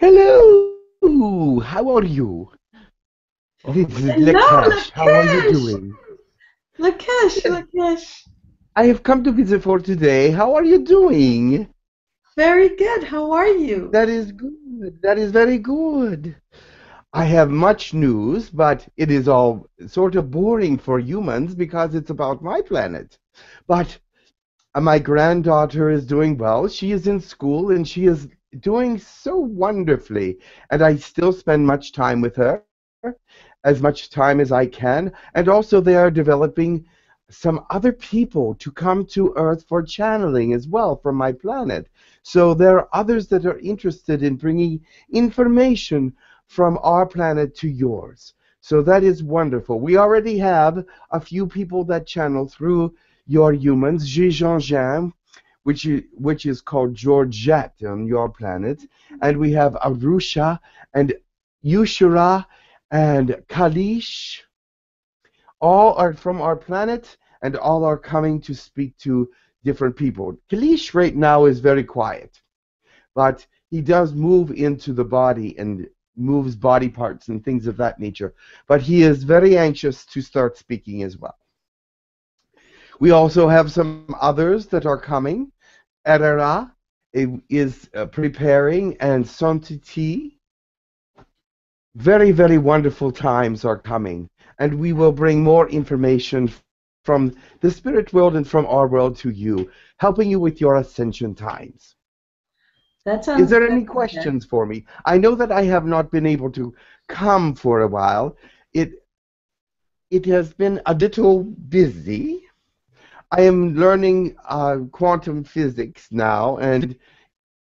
Hello, how are you? This is Hello, Lakesh. How are you Lakesh. doing? Lakesh, Lakesh. I have come to visit for today. How are you doing? Very good. How are you? That is good. That is very good. I have much news, but it is all sort of boring for humans because it's about my planet. But my granddaughter is doing well. She is in school and she is doing so wonderfully. And I still spend much time with her, as much time as I can. And also, they are developing some other people to come to Earth for channeling as well from my planet. So there are others that are interested in bringing information from our planet to yours. So that is wonderful. We already have a few people that channel through your humans, Jean which is, which is called Georgette on your planet, mm-hmm. and we have Arusha and Yushara and Kalish. All are from our planet, and all are coming to speak to different people. Kalish right now is very quiet, but he does move into the body and moves body parts and things of that nature. But he is very anxious to start speaking as well. We also have some others that are coming. Erera is uh, preparing, and Sontiti. Very, very wonderful times are coming, and we will bring more information from the spirit world and from our world to you, helping you with your ascension times. That sounds Is there any questions for me? I know that I have not been able to come for a while. It it has been a little busy. I am learning uh, quantum physics now, and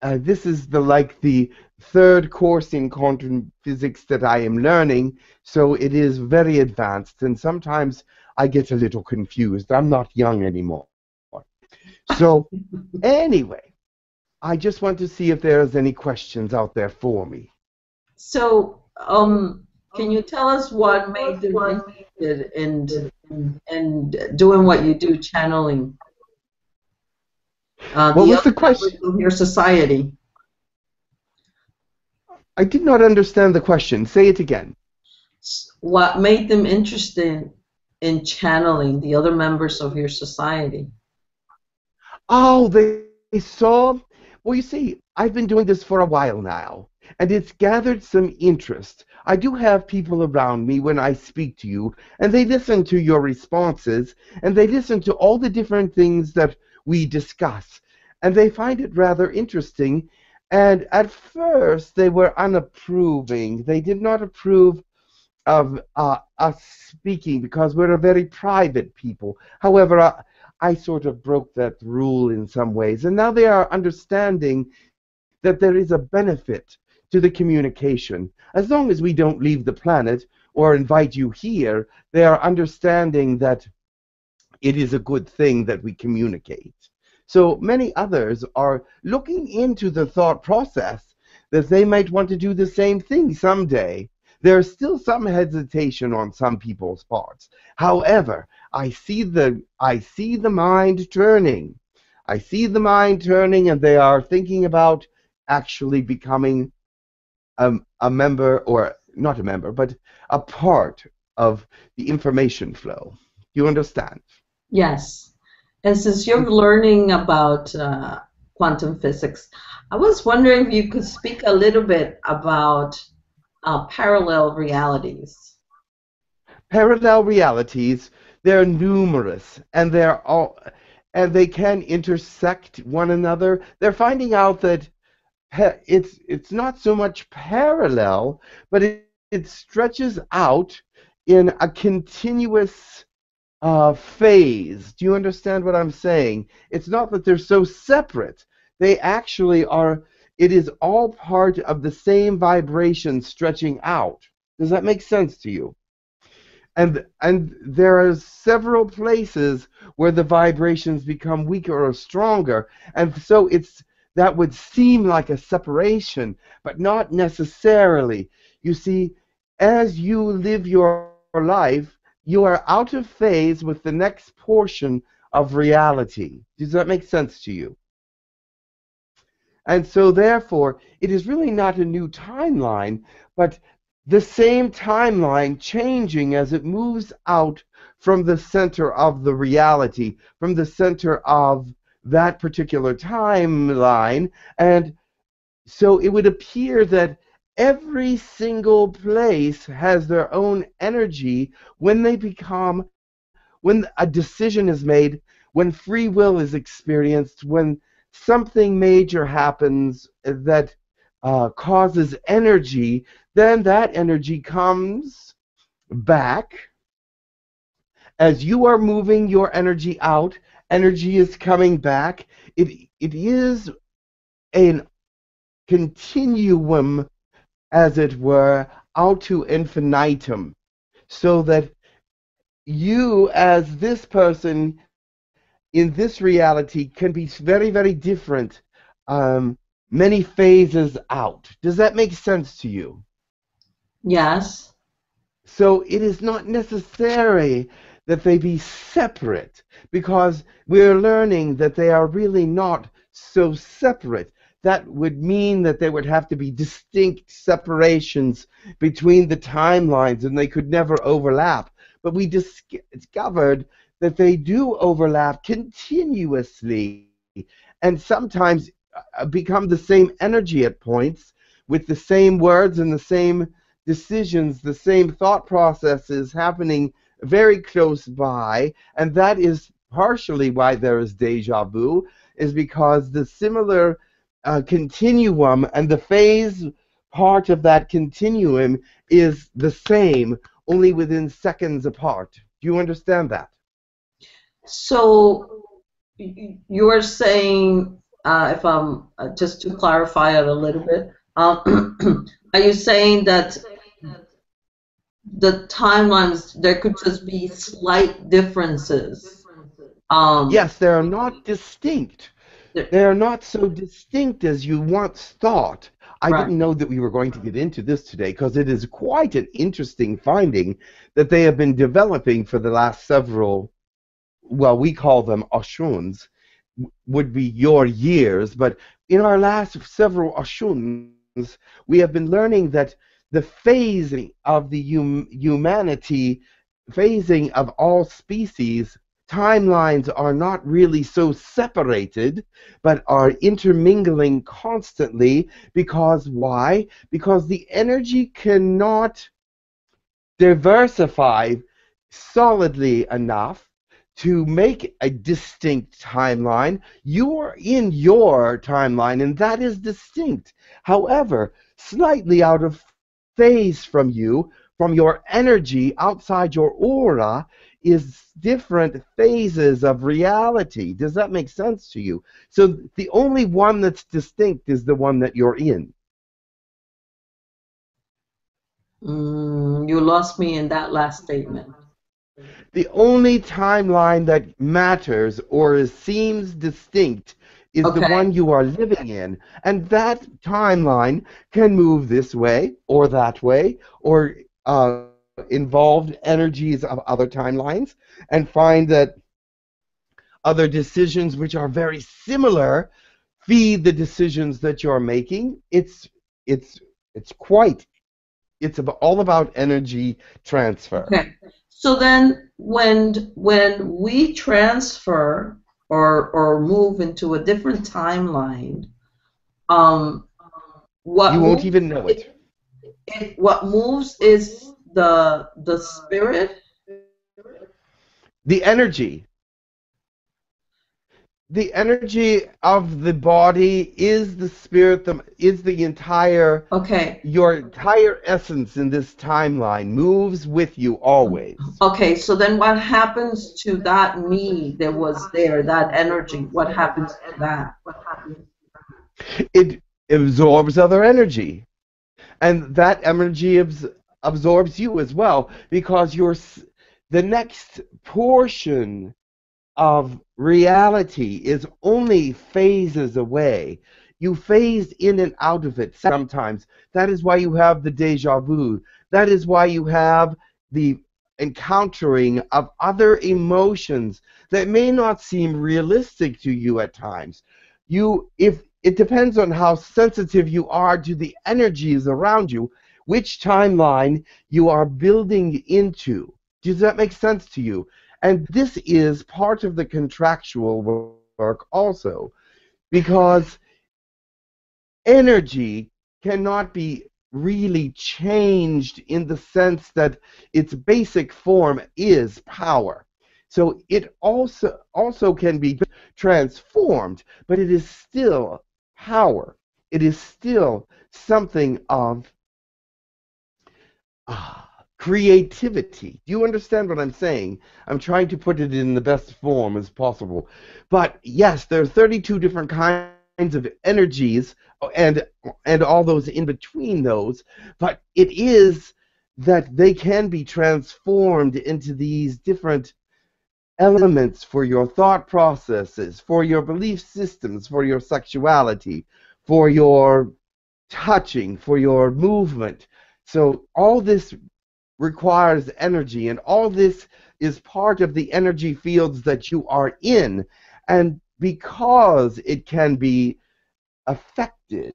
uh, this is the like the third course in quantum physics that I am learning. So it is very advanced, and sometimes I get a little confused. I'm not young anymore. So anyway, I just want to see if there's any questions out there for me. So, um, can you tell us what made you interested in in doing what you do, channeling? Uh, What was other the question? your society. I did not understand the question. Say it again. What made them interested in channeling the other members of your society? Oh, they, they saw. Well, you see, I've been doing this for a while now, and it's gathered some interest. I do have people around me when I speak to you, and they listen to your responses, and they listen to all the different things that we discuss, and they find it rather interesting. And at first, they were unapproving. They did not approve of uh, us speaking because we're a very private people. However, I, I sort of broke that rule in some ways, and now they are understanding that there is a benefit to the communication. As long as we don't leave the planet or invite you here, they are understanding that it is a good thing that we communicate. So many others are looking into the thought process that they might want to do the same thing someday. There's still some hesitation on some people's parts. However, I see the I see the mind turning. I see the mind turning, and they are thinking about actually becoming a, a member, or not a member, but a part of the information flow. Do you understand? Yes. And since you're learning about uh, quantum physics, I was wondering if you could speak a little bit about uh, parallel realities. Parallel realities, they're numerous, and they're all, and they can intersect one another. They're finding out that it's it's not so much parallel, but it, it stretches out in a continuous uh, phase. Do you understand what I'm saying? It's not that they're so separate. They actually are. It is all part of the same vibration stretching out. Does that make sense to you? And and there are several places where the vibrations become weaker or stronger, and so it's that would seem like a separation, but not necessarily. You see, as you live your life, you are out of phase with the next portion of reality. Does that make sense to you? And so, therefore, it is really not a new timeline, but the same timeline changing as it moves out from the center of the reality, from the center of that particular timeline. And so it would appear that every single place has their own energy when they become, when a decision is made, when free will is experienced, when something major happens that uh, causes energy, then that energy comes back. As you are moving your energy out, energy is coming back. It, it is a continuum, as it were, out to infinitum, so that you, as this person in this reality, can be very, very different um, many phases out. Does that make sense to you? Yes. So it is not necessary that they be separate because we're learning that they are really not so separate. That would mean that there would have to be distinct separations between the timelines and they could never overlap. But we discovered that they do overlap continuously and sometimes uh, become the same energy at points with the same words and the same decisions, the same thought processes happening very close by, and that is partially why there is deja vu, is because the similar uh, continuum and the phase part of that continuum is the same, only within seconds apart. Do you understand that? So you're saying, uh, if I'm uh, just to clarify it a little bit, um, are you saying that the timelines there could just be slight differences? Um, yes, they are not distinct. They are not so distinct as you once thought. I right. didn't know that we were going to get into this today because it is quite an interesting finding that they have been developing for the last several well, we call them Ashuns, would be your years. But in our last several Ashuns, we have been learning that the phasing of the hum- humanity, phasing of all species, timelines are not really so separated, but are intermingling constantly. Because why? Because the energy cannot diversify solidly enough to make a distinct timeline. You're in your timeline, and that is distinct. However, slightly out of phase from you, from your energy outside your aura, is different phases of reality. Does that make sense to you? So the only one that's distinct is the one that you're in. Mm, you lost me in that last statement. The only timeline that matters or seems distinct is okay. the one you are living in. And that timeline can move this way or that way or uh, involved energies of other timelines and find that other decisions which are very similar feed the decisions that you're making. It's it's it's quite it's all about energy transfer. Okay. So then, when when we transfer or or move into a different timeline, um, what you won't even know it. it. What moves is the the spirit, the energy the energy of the body is the spirit the, is the entire okay. your entire essence in this timeline moves with you always. Okay so then what happens to that me that was there that energy? What happens to that? What happens it absorbs other energy. And that energy abs- absorbs you as well because you're the next portion of reality is only phases away. You phase in and out of it sometimes. That is why you have the deja vu. That is why you have the encountering of other emotions that may not seem realistic to you at times. You if it depends on how sensitive you are to the energies around you, which timeline you are building into. Does that make sense to you? And this is part of the contractual work also, because energy cannot be really changed in the sense that its basic form is power. So it also also can be transformed, but it is still power. It is still something of uh, creativity. Do you understand what I'm saying? I'm trying to put it in the best form as possible. But yes, there are 32 different kinds of energies and and all those in between those, but it is that they can be transformed into these different elements for your thought processes, for your belief systems, for your sexuality, for your touching, for your movement. So all this requires energy, and all this is part of the energy fields that you are in. And because it can be affected,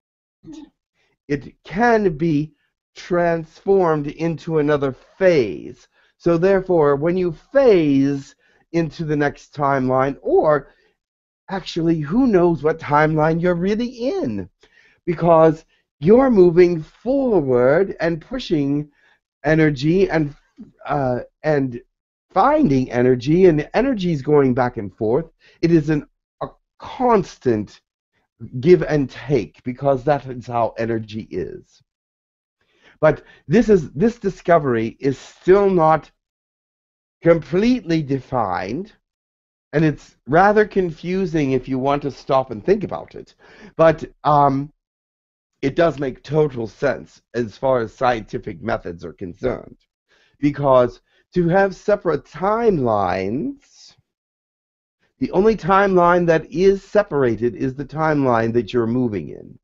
it can be transformed into another phase. So, therefore, when you phase into the next timeline, or actually, who knows what timeline you're really in? Because you're moving forward and pushing energy and uh, and finding energy, and the energy is going back and forth. It is an, a constant give and take because that is how energy is. But this is this discovery is still not completely defined, and it's rather confusing if you want to stop and think about it. But um, it does make total sense as far as scientific methods are concerned. Because to have separate timelines, the only timeline that is separated is the timeline that you're moving in.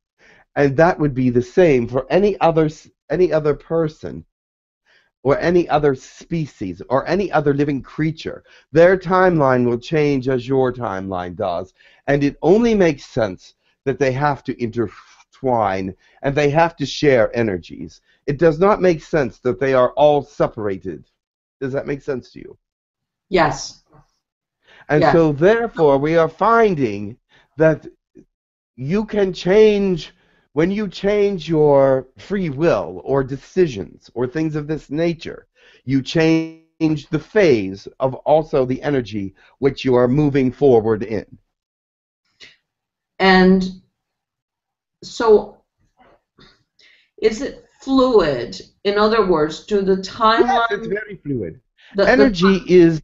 And that would be the same for any other any other person or any other species or any other living creature. Their timeline will change as your timeline does. And it only makes sense that they have to interfere intertwine and they have to share energies. It does not make sense that they are all separated. Does that make sense to you? Yes. And yes. so, therefore, we are finding that you can change when you change your free will or decisions or things of this nature, you change the phase of also the energy which you are moving forward in. And so is it fluid? In other words, do the timeline? Yes, it's very fluid. The, Energy the, is.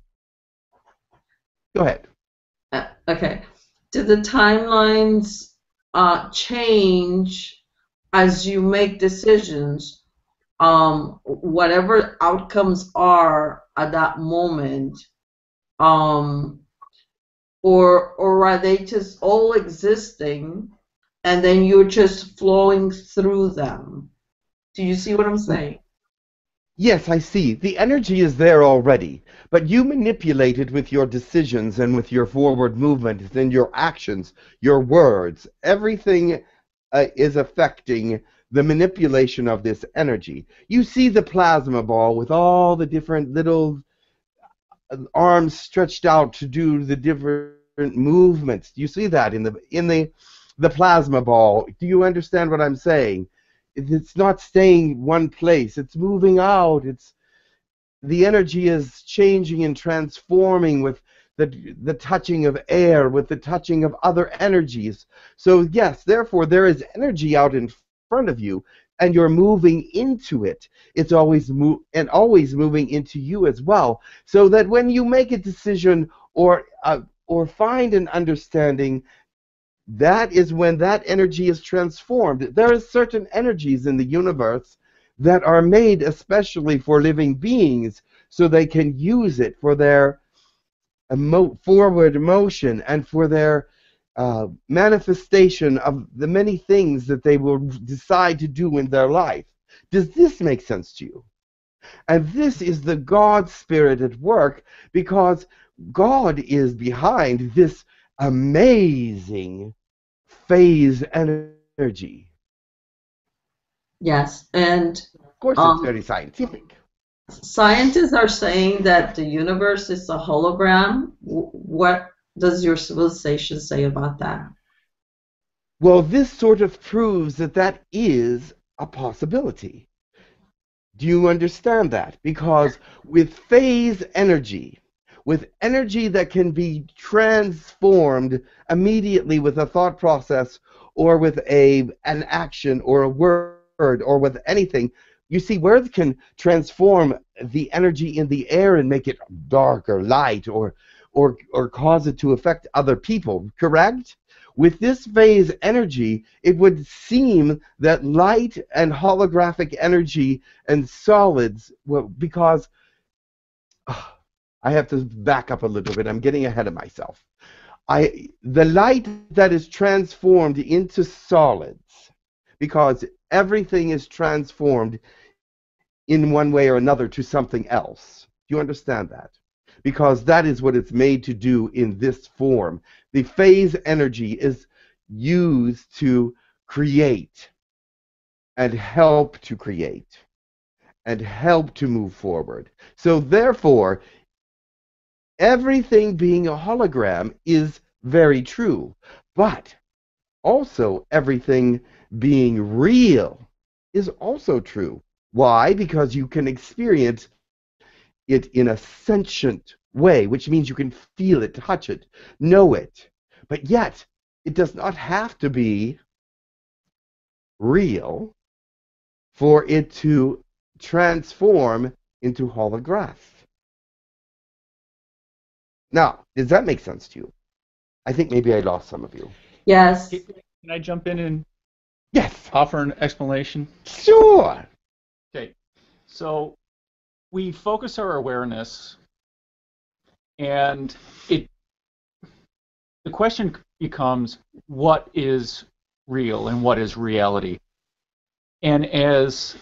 Go ahead. Uh, okay. Do the timelines uh, change as you make decisions? Um, whatever outcomes are at that moment, um, or or are they just all existing and then you're just flowing through them. Do you see what I'm saying? Yes, I see. The energy is there already, but you manipulate it with your decisions and with your forward movement and your actions, your words. Everything uh, is affecting the manipulation of this energy. You see the plasma ball with all the different little uh, arms stretched out to do the different movements. You see that in the in the the plasma ball. Do you understand what I'm saying? It's not staying one place. It's moving out. It's the energy is changing and transforming with the the touching of air, with the touching of other energies. So yes, therefore there is energy out in front of you, and you're moving into it. It's always move and always moving into you as well. So that when you make a decision or uh, or find an understanding that is when that energy is transformed. There are certain energies in the universe that are made especially for living beings so they can use it for their emo- forward motion and for their uh, manifestation of the many things that they will decide to do in their life. Does this make sense to you? And this is the God spirit at work because God is behind this amazing phase energy. Yes, and Of course, Um, it's very scientific. scientists are saying that the universe is a hologram. What does your civilization say about that? Well, this sort of proves that that is a possibility. Do you understand that? Because with phase energy, with energy that can be transformed immediately with a thought process or with a an action or a word or with anything, you see words can transform the energy in the air and make it dark or light or or or cause it to affect other people, correct? With this phase energy, it would seem that light and holographic energy and solids, well, because ah, I have to back up a little bit. I'm getting ahead of myself. I the light that is transformed into solids, because everything is transformed in one way or another to something else. Do you understand that? Because that is what it's made to do in this form. The phase energy is used to create and help to create and help to move forward. So, therefore, everything being a hologram is very true, but also everything being real is also true. Why? Because you can experience it in a sentient way, which means you can feel it, touch it, know it. But yet, it does not have to be real for it to transform into holograph. Now, does that make sense to you? I think maybe I lost some of you. Yes. Can I jump in and Yes, offer an explanation? sure. Okay, so we focus our awareness, and it the question becomes what is real and what is reality. And as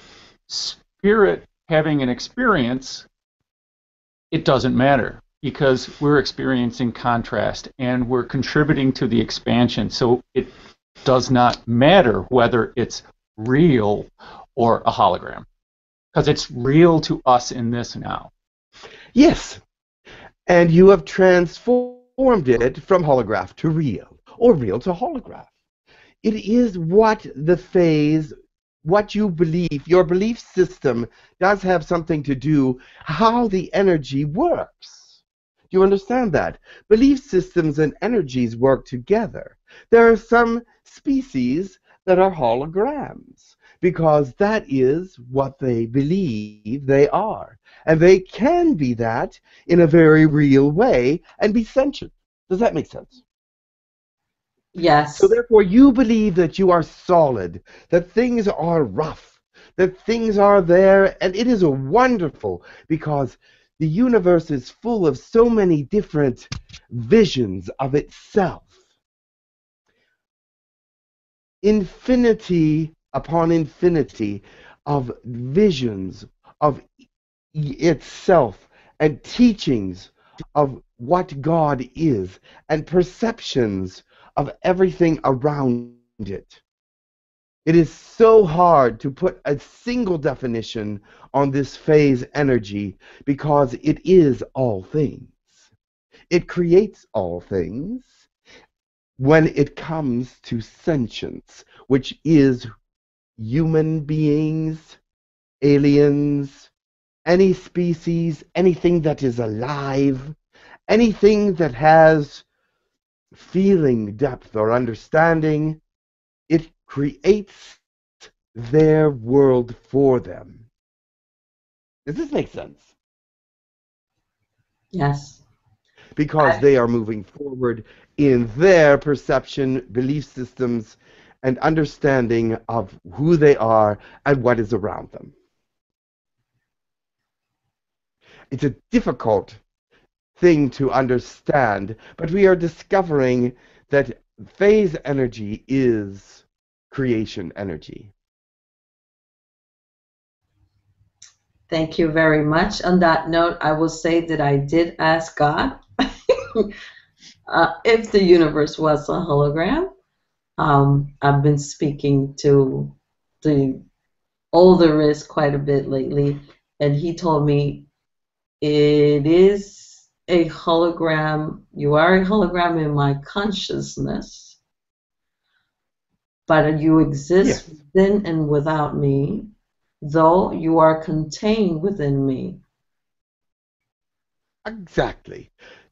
spirit having an experience, it doesn't matter because we're experiencing contrast and we're contributing to the expansion. So it does not matter whether it's real or a hologram because it's real to us in this now. Yes. And you have transformed it from holograph to real, or real to holograph. It is what the phase, what you believe, your belief system does have something to do how the energy works. Do you understand that? Belief systems and energies work together. There are some species that are holograms because that is what they believe they are. And they can be that in a very real way and be sentient. Does that make sense? Yes. So therefore, you believe that you are solid, that things are rough, that things are there, and it is a wonderful because the universe is full of so many different visions of itself. Infinity upon infinity of visions of itself and teachings of what God is and perceptions of everything around it. It is so hard to put a single definition on this phase energy because it is all things. It creates all things when it comes to sentience, which is human beings, aliens, any species, anything that is alive, anything that has feeling depth or understanding, creates their world for them. Does this make sense? yes. Because I- they are moving forward in their perception, belief systems, and understanding of who they are and what is around them. It's a difficult thing to understand, but we are discovering that phase energy is creation energy. Thank you very much. On that note, I will say that I did ask God uh, if the universe was a hologram. Um, I've been speaking to the older risk quite a bit lately, and he told me it is a hologram. You are a hologram in my consciousness, but you exist Yes. within and without me, though you are contained within me. Exactly.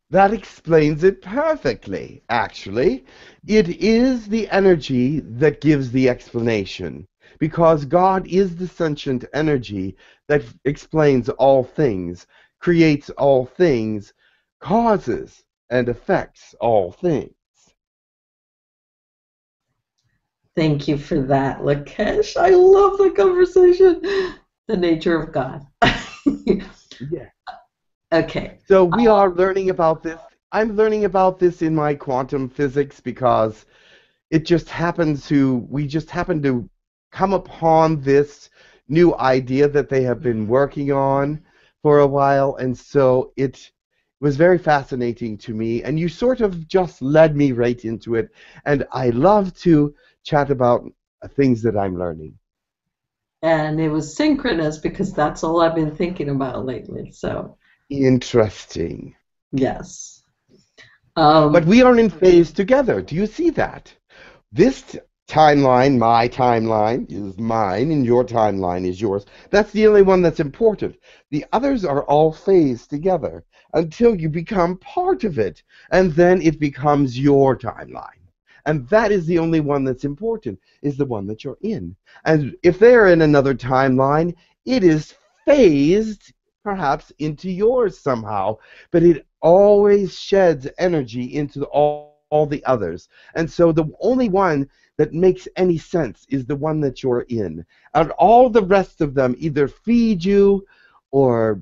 That explains it perfectly, actually. It is the energy that gives the explanation, because God is the sentient energy that explains all things, creates all things, causes and affects all things. Thank you for that, Lakesh. I love the conversation. The nature of God. Yeah. okay. So we are learning about this. I'm learning about this in my quantum physics because it just happens to we just happen to come upon this new idea that they have been working on for a while and so it was very fascinating to me and you sort of just led me right into it and I love to chat about things that I'm learning. And it was synchronous because that's all I've been thinking about lately. So, Interesting. yes. Um, But we are in phase together. Do you see that? This t- timeline, my timeline, is mine, and your timeline is yours. That's the only one that's important. The others are all phased together until you become part of it, and then it becomes your timeline. And that is the only one that's important, is the one that you're in. And if they're in another timeline, it is phased perhaps into yours somehow, but it always sheds energy into all, all the others. And so the only one that makes any sense is the one that you're in. And all the rest of them either feed you or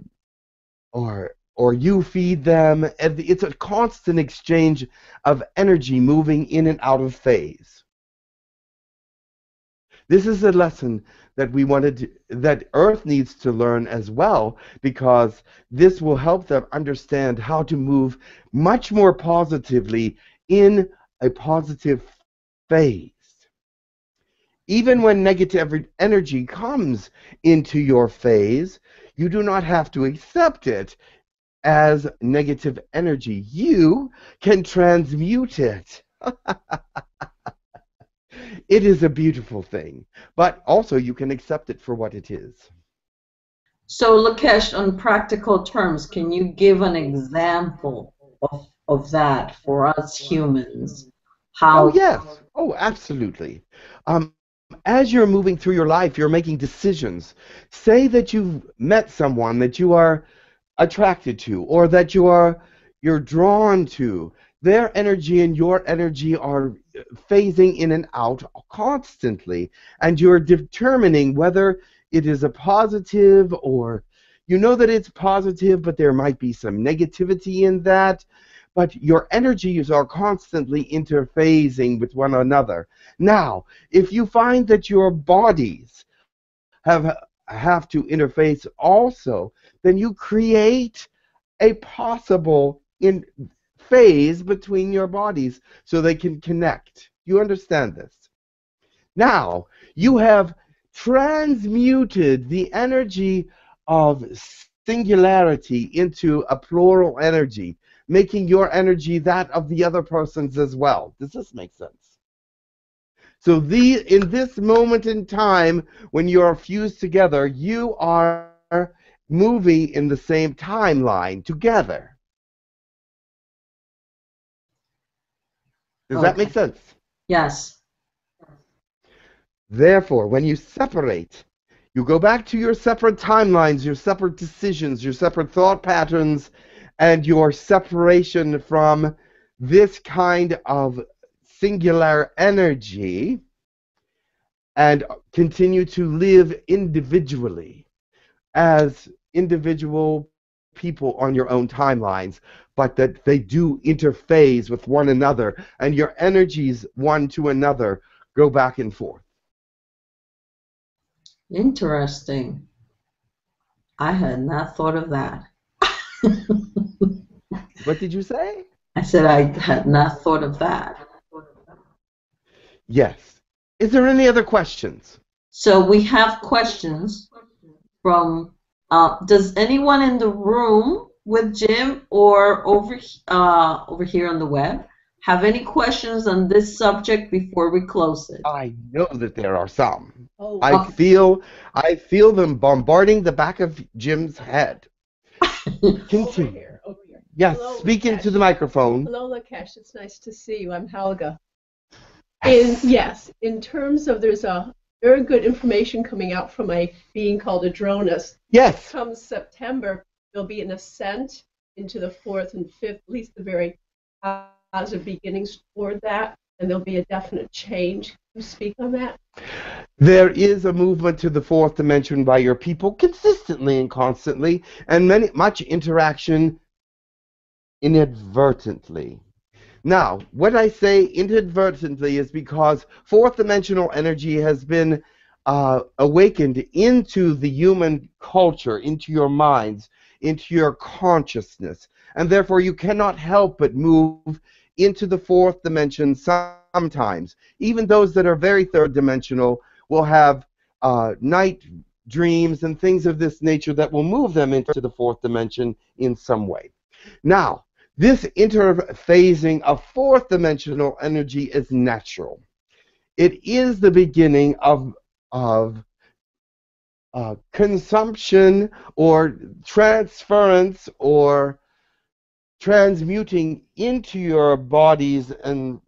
or or you feed them. It's a constant exchange of energy moving in and out of phase. This is a lesson that we wanted to, that Earth needs to learn as well because this will help them understand how to move much more positively in a positive phase. Even when negative energy comes into your phase, you do not have to accept it as negative energy. You can transmute it. it is a beautiful thing, but also you can accept it for what it is. so, Lakesh, on practical terms, can you give an example of, of that for us humans? How Oh, yes. Oh, absolutely. Um, as you're moving through your life, you're making decisions. Say that you've met someone that you are attracted to or that you are you're drawn to. Their energy and your energy are phasing in and out constantly, and you're determining whether it is a positive or you know that it's positive, but there might be some negativity in that. But your energies are constantly interphasing with one another. Now, if you find that your bodies have have to interface also, then you create a possible in phase between your bodies so they can connect. You understand this? Now, you have transmuted the energy of singularity into a plural energy, making your energy that of the other person's as well. Does this make sense? So the in this moment in time when you are fused together, you are moving in the same timeline together. Does that make sense? yes. Therefore, when you separate, you go back to your separate timelines, your separate decisions, your separate thought patterns, and your separation from this kind of singular energy, and continue to live individually as individual people on your own timelines, but that they do interphase with one another, and your energies one to another go back and forth. Interesting. I had not thought of that. What did you say? I said I had not thought of that. Yes. Is there any other questions? So we have questions from. Uh, does anyone in the room with Jim or over uh, over here on the web have any questions on this subject before we close it? I know that there are some. Oh, I Okay. feel I feel them bombarding the back of Jim's head. over Continue. here, over here. Yes, Hello, speak into Cash. the microphone. Hello, Lakesh. It's nice to see you. I'm Helga. In yes, in terms of there's a very good information coming out from a being called Adronis. Yes. Come September, there'll be an ascent into the fourth and fifth, at least the very positive beginnings toward that, and there'll be a definite change. Can you speak on that? There is a movement to the fourth dimension by your people consistently and constantly, and many much interaction inadvertently. Now, what I say inadvertently is because fourth dimensional energy has been uh, awakened into the human culture, into your minds, into your consciousness, and therefore you cannot help but move into the fourth dimension sometimes. Even those that are very third dimensional will have uh, night dreams and things of this nature that will move them into the fourth dimension in some way. Now, this interphasing of fourth dimensional energy is natural. It is the beginning of, of uh, consumption or transference or transmuting into your bodies and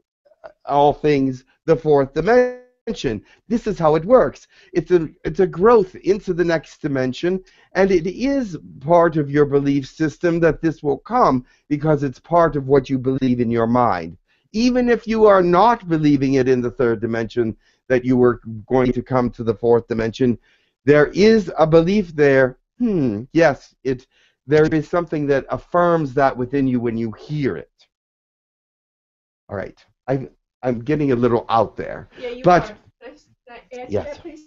all things the fourth dimension. This is how it works. It's a it's a growth into the next dimension, and it is part of your belief system that this will come because it's part of what you believe in your mind. Even if you are not believing it in the third dimension that you were going to come to the fourth dimension, there is a belief there. Hmm, yes, it there is something that affirms that within you when you hear it. All right. I I'm getting a little out there. Yeah, you But- are. Can I s- can I add to Yes. that.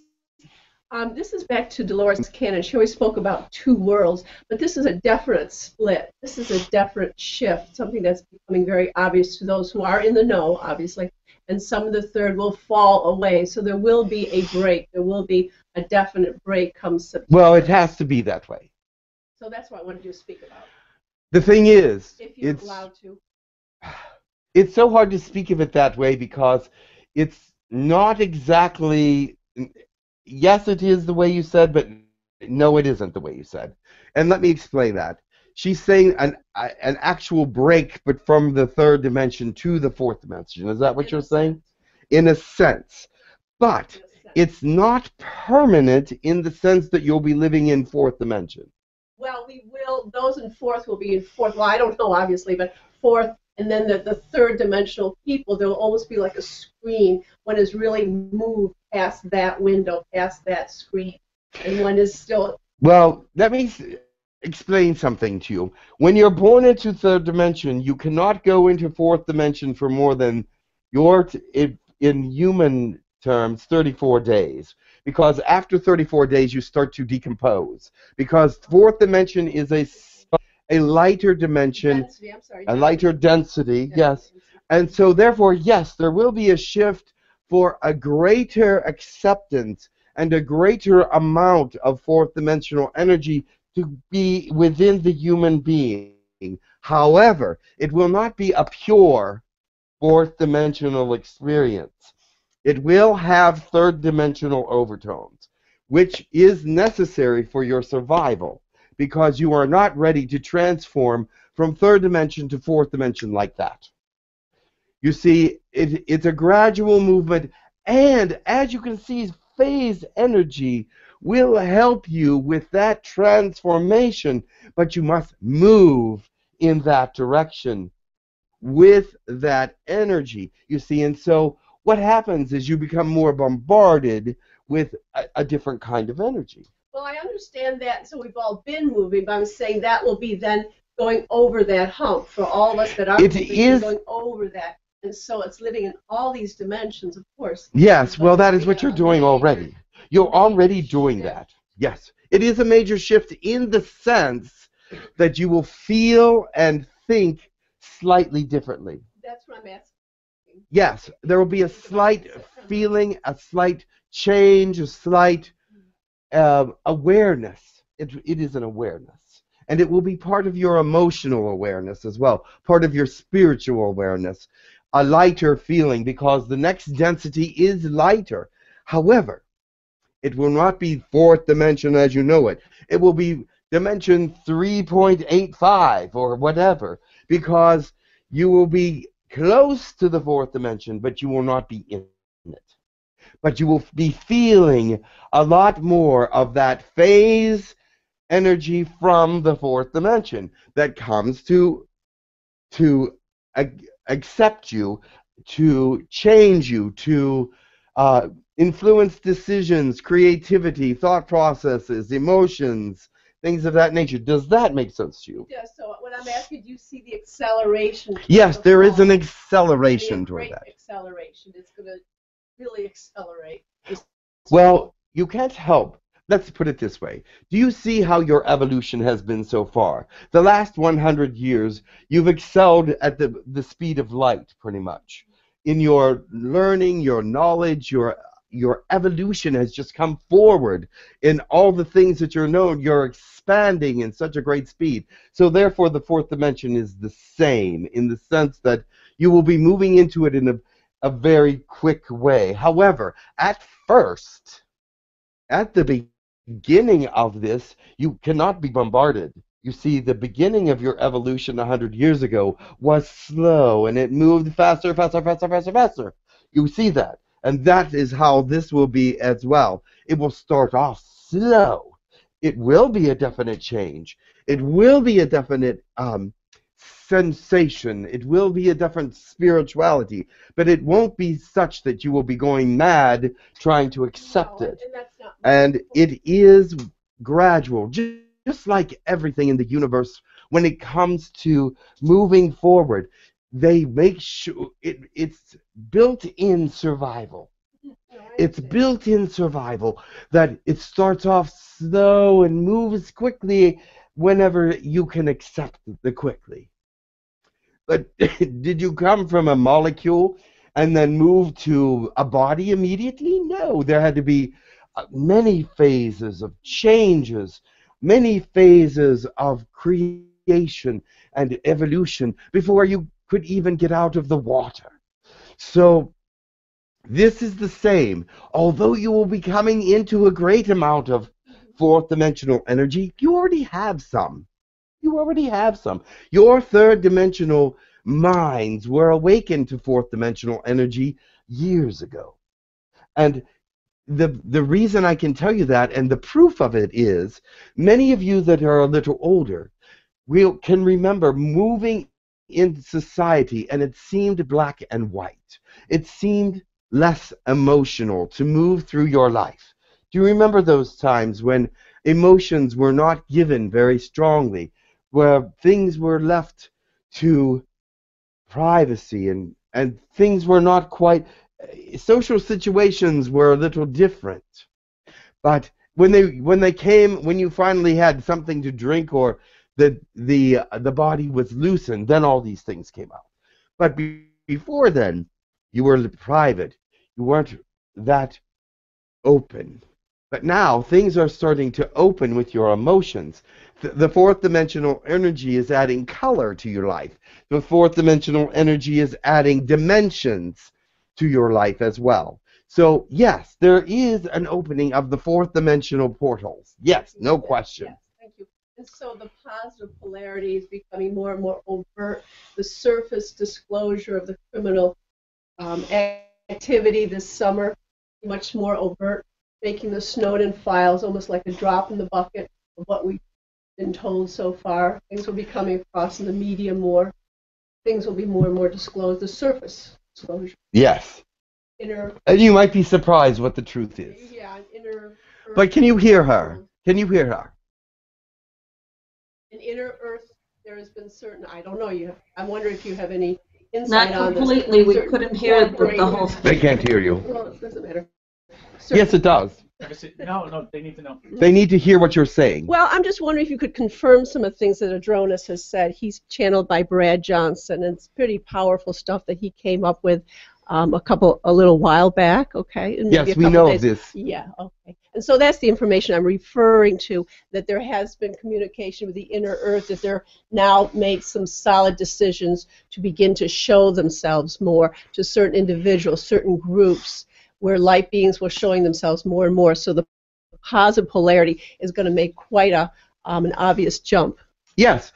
Um, this is back to Dolores Cannon. She always spoke about two worlds, but this is a definite split. This is a definite shift, something that's becoming very obvious to those who are in the know, obviously, and some of the third will fall away. So there will be a break. There will be a definite break come September. Well, it has to be that way. So that's what I wanted you to speak about, The thing is, if you're it's allowed to. it's so hard to speak of it that way because it's not exactly yes it is the way you said but no it isn't the way you said. And let me explain that. She's saying an an actual break but from the third dimension to the fourth dimension. Is that what In you're saying? In a sense. But In a sense. it's not permanent in the sense that you'll be living in fourth dimension. Well, we will, those in fourth will be in fourth. Well, I don't know, obviously, but fourth, and then the, the third dimensional people, there'll almost be like a screen. One is really moved past that window, past that screen, and one is still. Well, let me explain something to you. When you're born into third dimension, you cannot go into fourth dimension for more than your, in, human terms, 34 days. Because after 34 days, you start to decompose. Because fourth dimension is a, a lighter dimension, Density, I'm sorry. a lighter density, density. yes. And so, therefore, yes, there will be a shift for a greater acceptance and a greater amount of fourth dimensional energy to be within the human being. However, it will not be a pure fourth dimensional experience. It will have third dimensional overtones, which is necessary for your survival because you are not ready to transform from third dimension to fourth dimension like that. You see, it, it's a gradual movement, and as you can see, phase energy will help you with that transformation, but you must move in that direction with that energy. You see, and so what happens is you become more bombarded with a, a different kind of energy. Well, I understand that, so we've all been moving, but I'm saying that will be then going over that hump for all of us that are It is- going over that. And so it's living in all these dimensions, of course. Yes, well, that is what you're doing already. You're already doing that. Yes. It is a major shift in the sense that you will feel and think slightly differently. That's what I'm asking. yes, there will be a slight feeling, a slight change, a slight um awareness. It, it is an awareness. And it will be part of your emotional awareness as well, part of your spiritual awareness, a lighter feeling because the next density is lighter. However, it will not be fourth dimension as you know it. It will be dimension 3.85 or whatever because you will be close to the fourth dimension, but you will not be in it. But you will be feeling a lot more of that phase energy from the fourth dimension that comes to to ac- accept you, to change you, to uh, influence decisions, creativity, thought processes, emotions, things of that nature. Does that make sense to you? Yeah, so when I'm asking, do you see the acceleration? Yes, there is an acceleration toward that. Acceleration. It's going to really accelerate. Well, you can't help. Let's put it this way. Do you see how your evolution has been so far? The last 100 years, you've excelled at the, the speed of light, pretty much. In your learning, your knowledge, your your evolution has just come forward in all the things that you're known. You're expanding in such a great speed. So therefore, the fourth dimension is the same in the sense that you will be moving into it in a, a very quick way. However, at first, at the beginning of this, you cannot be bombarded. You see, the beginning of your evolution 100 years ago was slow and it moved faster, faster, faster, faster, faster. You see that. And that is how this will be as well. It will start off slow. It will be a definite change. It will be a definite um, sensation. It will be a different spirituality. But it won't be such that you will be going mad trying to accept No, it. And and it is gradual just like everything in the universe when it comes to moving forward. They make sure it, it's built in survival. It's built in survival that it starts off slow and moves quickly whenever you can accept the quickly but did you come from a molecule and then move to a body immediately no there had to be uh, many phases of changes, many phases of creation and evolution before you could even get out of the water. So, this is the same. Although you will be coming into a great amount of fourth dimensional energy, you already have some. You already have some. Your third dimensional minds were awakened to fourth dimensional energy years ago. And the the reason I can tell you that and the proof of it is many of you that are a little older will can remember moving in society and it seemed black and white. It seemed less emotional to move through your life. Do you remember those times when emotions were not given very strongly, where things were left to privacy and and things were not quite eh, social situations were a little different. But when they when they came when you finally had something to drink or the the the body was loosened, then all these things came out. But be, before then, you were private. You weren't that open. But now things are starting to open with your emotions. The, the fourth dimensional energy is adding color to your life. The fourth dimensional energy is adding dimensions to your life as well. So, yes, there is an opening of the fourth dimensional portals. Yes, no question. Yes, thank you. And so the positive polarity is becoming more and more overt. The surface disclosure of the criminal um, activity this summer, much more overt, making the Snowden files almost like a drop in the bucket of what we've been told so far. Things will be coming across in the media more. Things will be more and more disclosed. The surface disclosure, Yes. inner, And you might be surprised what the truth is. yeah, inner. But can you hear her? Can you hear her? in inner earth there has been certain i don't know you i wonder if you have any insight Not on this completely. We couldn't hear the, the whole corporations- They can't hear you. well it doesn't matter Yes, it does. Like I said, no, no, they need to know. They need to hear what you're saying. Well, I'm just wondering if you could confirm some of the things that Adronis has said. He's channeled by Brad Johnson, and it's pretty powerful stuff that he came up with um, a couple, a little while back. Okay. and yes, we know days. of this. Yeah. Okay. And so that's the information I'm referring to. That there has been communication with the inner Earth. That they're now made some solid decisions to begin to show themselves more to certain individuals, certain groups, where light beings were showing themselves more and more. So the positive polarity is going to make quite a um, an obvious jump. Yes,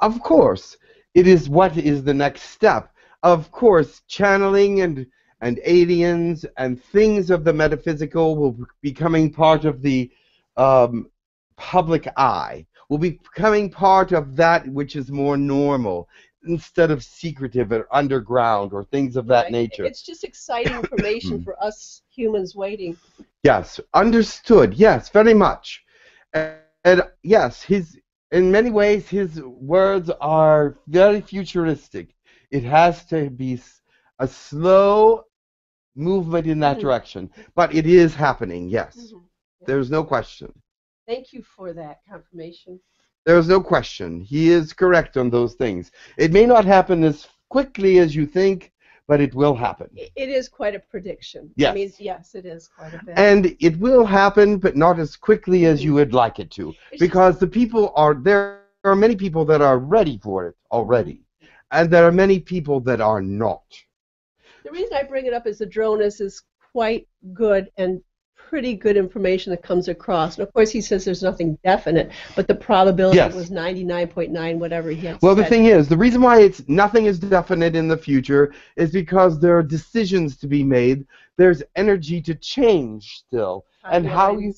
of course. It is what is the next step. Of course, channeling and and aliens and things of the metaphysical will be becoming part of the um, public eye. Will be becoming part of that which is more normal instead of secretive or underground or things of that Right? nature. It's just exciting information for us humans waiting. Yes, understood. Yes, very much. And, and yes, his in many ways his words are very futuristic. It has to be a slow movement in that Mhm. direction, but it is happening. Yes, Mhm. there's no question. Thank you for that confirmation. There's no question. He is correct on those things. It may not happen as quickly as you think, but it will happen. It is quite a prediction. I Yes. mean, yes, it is quite a bit. And it will happen, but not as quickly as you would like it to. Because the people are there are many people that are ready for it already and there are many people that are not The reason I bring it up is Adronis is quite good and pretty good information that comes across. And of course, he says there's nothing definite, but the probability Yes. was 99.9, whatever he had well the thing is the reason why it's nothing is definite in the future is because there are decisions to be made. There's energy to change still. And how you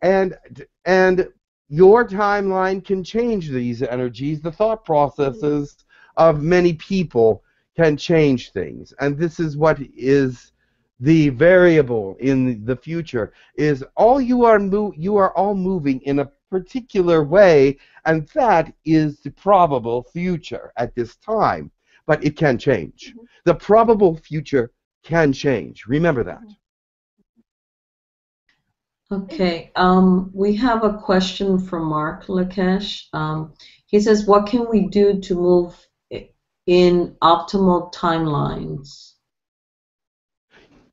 and and your timeline can change these energies. The thought processes mm-hmm. of many people can change things. And this is what is the variable in the future is all you are mo- you are all moving in a particular way and that is the probable future at this time but it can change Mhm. the probable future can change remember that Okay, um, we have a question from Mark Lakesh. Um, he says, what can we do to move in optimal timelines?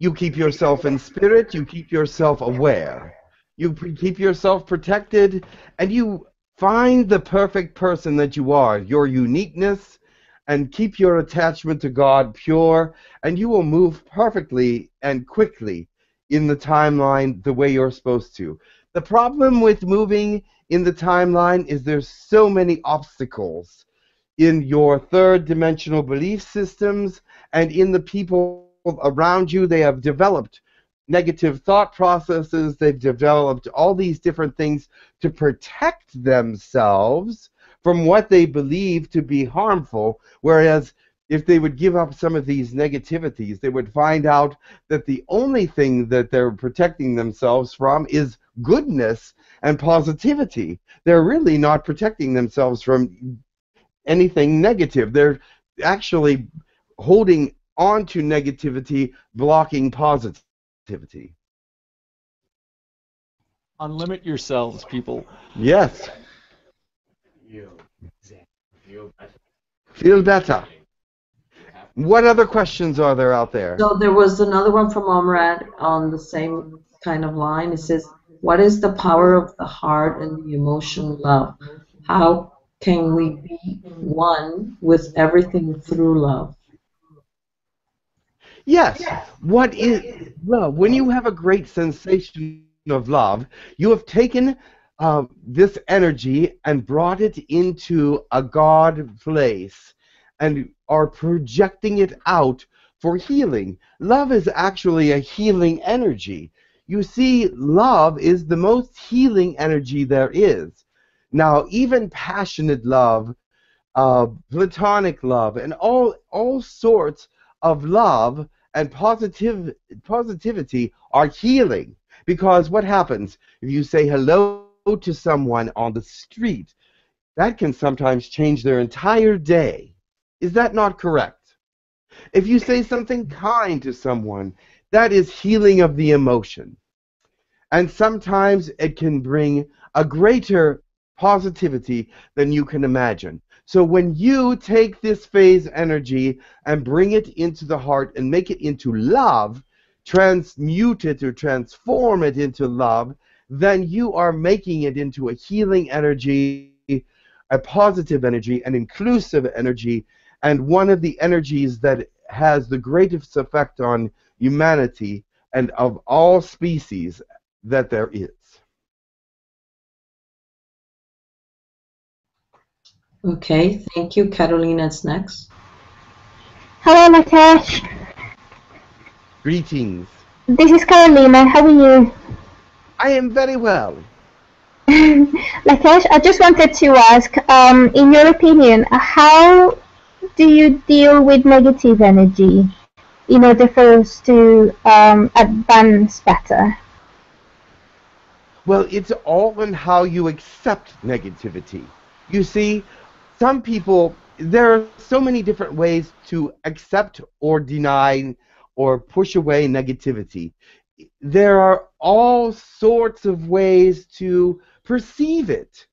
You keep yourself in spirit, you keep yourself aware, you keep yourself protected, and you find the perfect person that you are, your uniqueness, and keep your attachment to God pure, and you will move perfectly and quickly in the timeline the way you're supposed to. The problem with moving in the timeline is there's so many obstacles in your third dimensional belief systems and in the people around you. They have developed negative thought processes, they've developed all these different things to protect themselves from what they believe to be harmful. Whereas if they would give up some of these negativities, they would find out that the only thing that they're protecting themselves from is goodness and positivity. They're really not protecting themselves from anything negative. They're actually holding on to negativity, blocking positivity. Unlimit yourselves, people. Yes, feel better. What other questions are there out there? So there was another one from Omrad on the same kind of line. It says, what is the power of the heart and the emotion love? How can we be one with everything through love? Yes. What is love? When you have a great sensation of love, you have taken uh, this energy and brought it into a God place and are projecting it out for healing. Love is actually a healing energy. You see, love is the most healing energy there is. Now, even passionate love, uh, platonic love, and all all sorts of love and positive positivity are healing. Because what happens if you say hello to someone on the street? That can sometimes change their entire day. Is that not correct? If you say something kind to someone, that is healing of the emotion. And sometimes it can bring a greater positivity than you can imagine. So when you take this phase energy and bring it into the heart and make it into love, transmute it or transform it into love, then you are making it into a healing energy, a positive energy, an inclusive energy, and one of the energies that has the greatest effect on humanity and of all species that there is. Okay, thank you. Carolina's next. Hello, Lakesh. Greetings. This is Carolina. How are you? I am very well. Lakesh, I just wanted to ask, um, in your opinion, how do you deal with negative energy in order for us to um, advance better? Well, it's all in how you accept negativity. You see, some people, there are so many different ways to accept or deny or push away negativity. There are all sorts of ways to perceive it.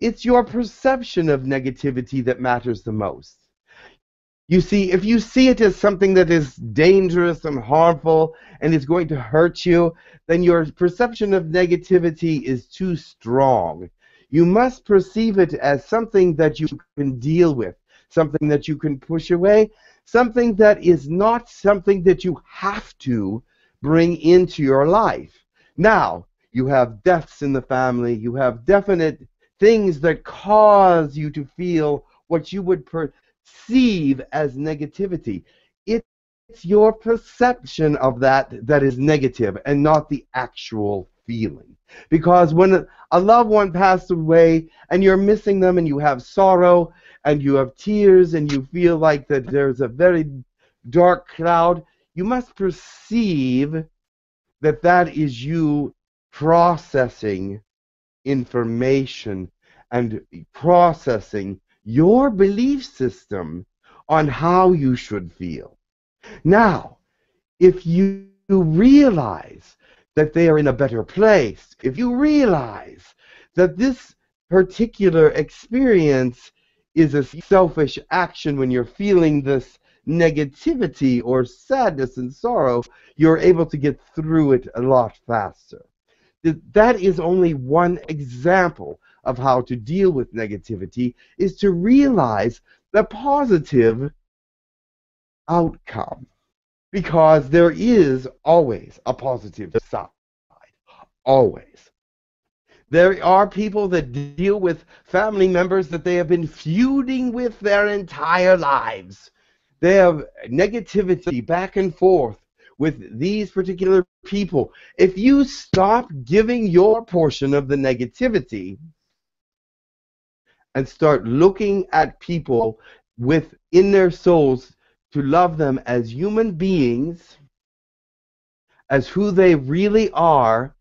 It's your perception of negativity that matters the most. You see, if you see it as something that is dangerous and harmful and is going to hurt you, then your perception of negativity is too strong. You must perceive it as something that you can deal with, something that you can push away, something that is not something that you have to bring into your life. Now, you have deaths in the family, you have definite things that cause you to feel what you would perceive as negativity. It's your perception of that that is negative and not the actual feeling. Because when a loved one passed away and you're missing them and you have sorrow and you have tears and you feel like that there's a very dark cloud, you must perceive that that is you processing information and processing your belief system on how you should feel. Now, if you realize that they are in a better place, if you realize that this particular experience is a selfish action when you're feeling this negativity or sadness and sorrow, you're able to get through it a lot faster. That is only one example of how to deal with negativity is to realize the positive outcome because there is always a positive side. Always. There are people that deal with family members that they have been feuding with their entire lives. They have negativity back and forth with these particular people. If you stop giving your portion of the negativity and start looking at people within their souls to love them as human beings, as who they really are,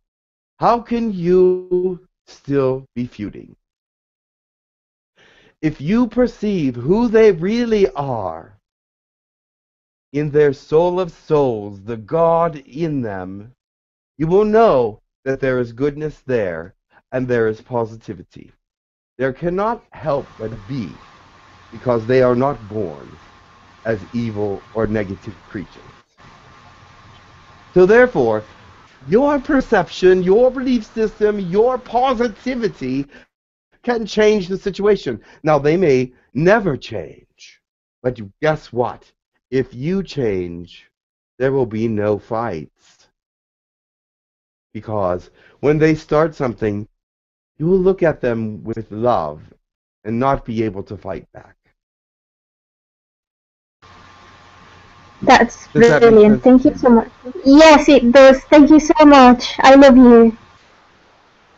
how can you still be feuding? If you perceive who they really are in their soul of souls, the God in them, you will know that there is goodness there and there is positivity. There cannot help but be, because they are not born as evil or negative creatures. So therefore, your perception, your belief system, your positivity can change the situation. Now, they may never change, but guess what? If you change, there will be no fights. Because when they start something, you will look at them with love and not be able to fight back. That's Does brilliant. sense? Thank you so much. Yes, it does. Thank you so much. I love you.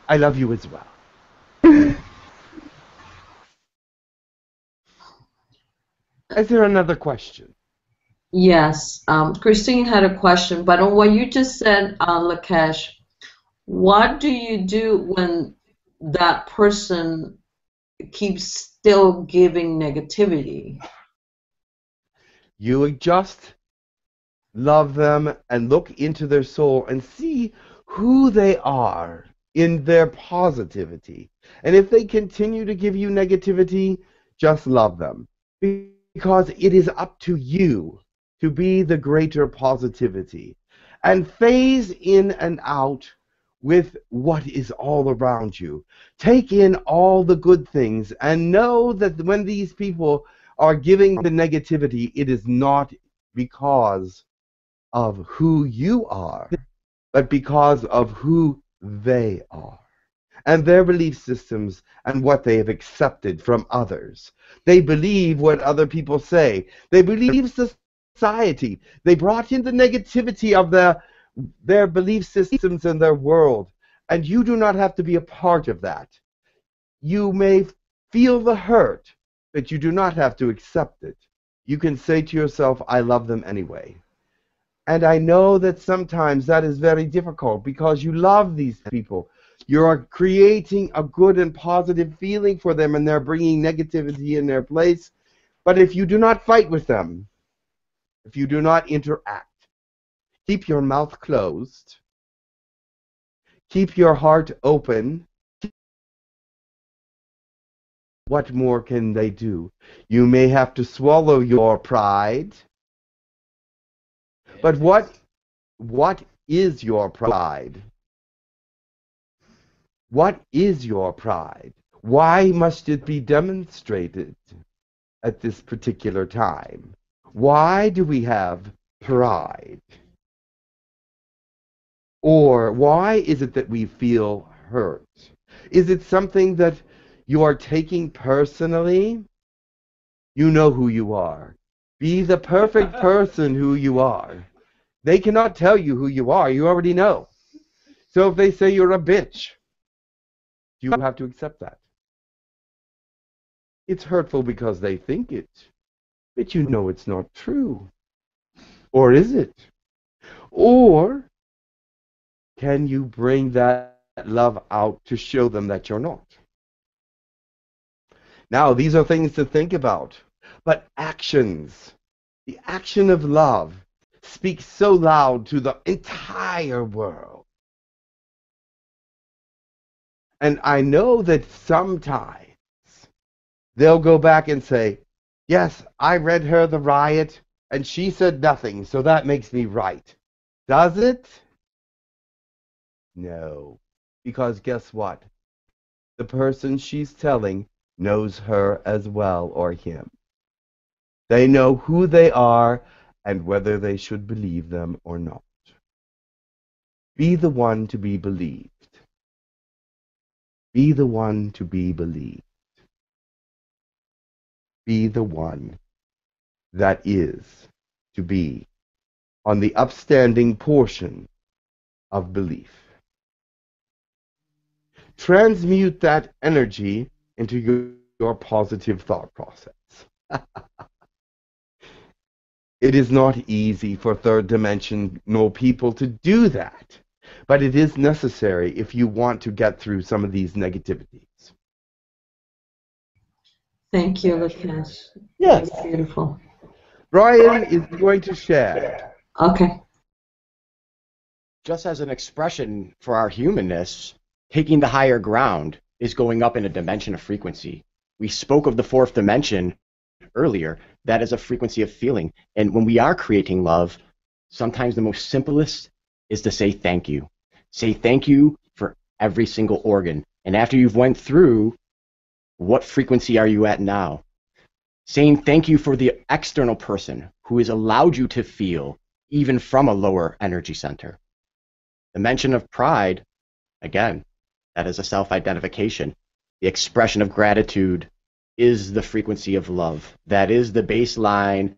I love you as well. Is there another question? Yes, um, Christine had a question, but on what you just said, uh, Lakesh, what do you do when that person keeps still giving negativity? You just love them and look into their soul and see who they are in their positivity. And if they continue to give you negativity, just love them. Because it is up to you to be the greater positivity. And phase in and out with what is all around you. Take in all the good things and know that when these people are giving the negativity, it is not because of who you are, but because of who they are and their belief systems and what they have accepted from others. They believe what other people say. They believe society. They brought in the negativity of their their belief systems and their world. And you do not have to be a part of that. You may feel the hurt, but you do not have to accept it. You can say to yourself, I love them anyway. And I know that sometimes that is very difficult because you love these people. You are creating a good and positive feeling for them, and they're bringing negativity in their place. But if you do not fight with them, if you do not interact, keep your mouth closed, keep your heart open, what more can they do? You may have to swallow your pride. But what what is your pride? What is your pride? Why must it be demonstrated at this particular time? Why do we have pride? Or why is it that we feel hurt? Is it something that you are taking personally? You know who you are. Be the perfect person who you are. They cannot tell you who you are. You already know. So if they say you're a bitch, you have to accept that. It's hurtful because they think it, but you know it's not true. Or is it? Or can you bring that love out to show them that you're not? Now, these are things to think about. But actions, the action of love, speaks so loud to the entire world. And I know that sometimes they'll go back and say, Yes, I read her the riot, and she said nothing, so that makes me right. Does it? No. Because guess what? The person she's telling knows her as well or him. They know who they are and whether they should believe them or not. Be the one to be believed. Be the one to be believed. Be the one that is to be on the upstanding portion of belief. Transmute that energy into your, your positive thought process. it is not easy for third dimensional people to do that. But it is necessary if you want to get through some of these negativities. Thank you, Lakesh. Yes. That's beautiful. Brian is going to share. Okay. Just as an expression for our humanness, taking the higher ground is going up in a dimension of frequency. We spoke of the fourth dimension earlier. That is a frequency of feeling. And when we are creating love, sometimes the most simplest is to say thank you. Say thank you for every single organ. And after you've went through, what frequency are you at now? Saying thank you for the external person who has allowed you to feel even from a lower energy center. The mention of pride, again, that is a self-identification. The expression of gratitude is the frequency of love. That is the baseline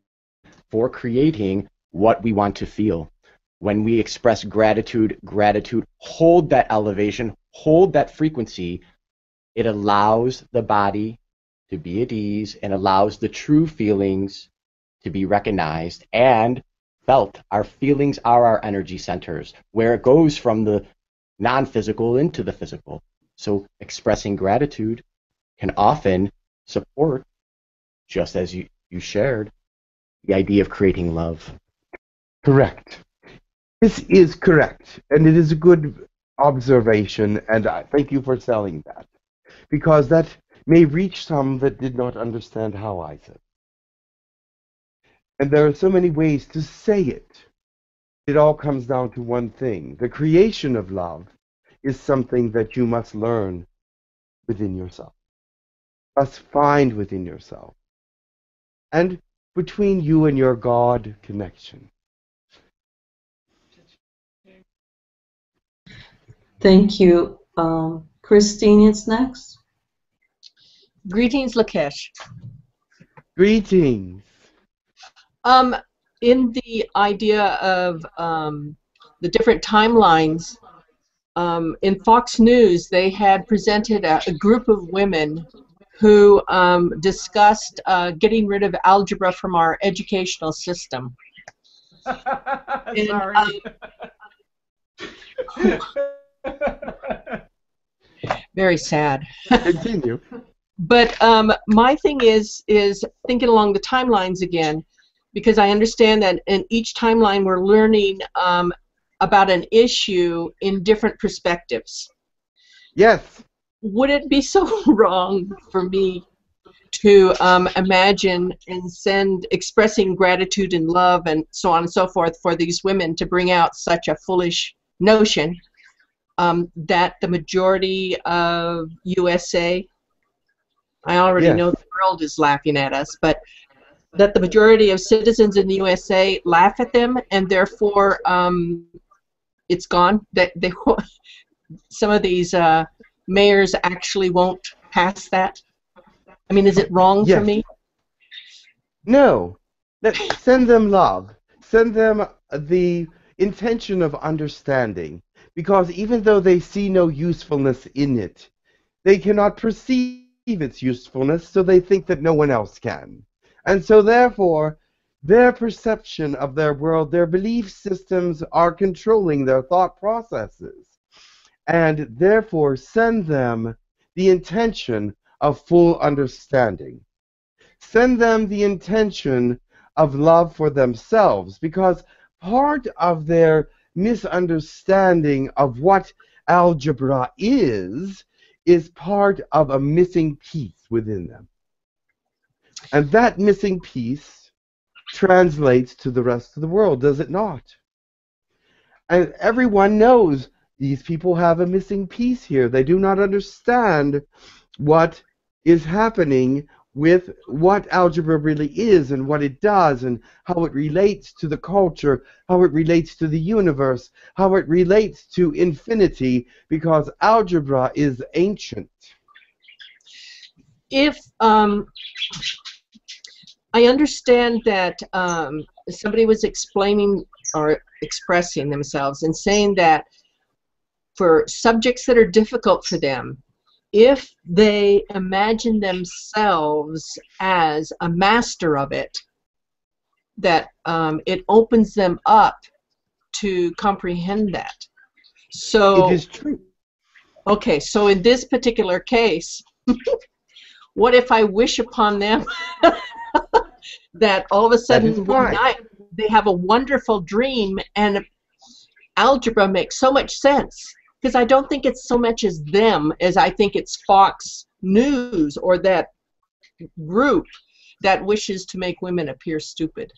for creating what we want to feel when we express gratitude, gratitude, hold that elevation, hold that frequency, it allows the body to be at ease and allows the true feelings to be recognized and felt. Our feelings are our energy centers, where it goes from the non physical into the physical. So expressing gratitude can often support, just as you, you shared, the idea of creating love. Correct. This is correct, and it is a good observation, and I thank you for selling that, because that may reach some that did not understand how I said. And there are so many ways to say it. It all comes down to one thing. The creation of love is something that you must learn within yourself, must find within yourself, and between you and your God connection. Thank you. Um, Christine is next. Greetings, Lakesh. Greetings. Um, in the idea of um, the different timelines, um, in Fox News, they had presented a, a group of women who um, discussed uh, getting rid of algebra from our educational system. And, Sorry. um, very sad. Continue. But um, my thing is is thinking along the timelines again, because I understand that in each timeline we're learning um, about an issue in different perspectives. Yes. Would it be so wrong for me to um, imagine and send expressing gratitude and love and so on and so forth for these women to bring out such a foolish notion um, that the majority of USA I already Yes. know the world is laughing at us, but that the majority of citizens in the USA laugh at them, and therefore um, it's gone. That they some of these uh, mayors actually won't pass that. I mean, is it wrong Yes. for me? No. Let, send them love. Send them the intention of understanding. Because even though they see no usefulness in it, they cannot perceive its usefulness, so they think that no one else can. And so, therefore, their perception of their world, their belief systems are controlling their thought processes. And therefore, send them the intention of full understanding send them the intention of love for themselves because part of their misunderstanding of what algebra is is part of a missing piece within them. And that missing piece translates to the rest of the world, does it not? And everyone knows these people have a missing piece here. They do not understand what is happening with what algebra really is and what it does and how it relates to the culture, how it relates to the universe, how it relates to infinity, because algebra is ancient. If um, I understand that um, somebody was explaining or expressing themselves and saying that for subjects that are difficult for them, if they imagine themselves as a master of it, that um, it opens them up to comprehend that. So, It is true. okay, so in this particular case, what if I wish upon them that all of a sudden one night they have a wonderful dream and algebra makes so much sense? Because I don't think it's so much as them as I think it's Fox News or that group that wishes to make women appear stupid.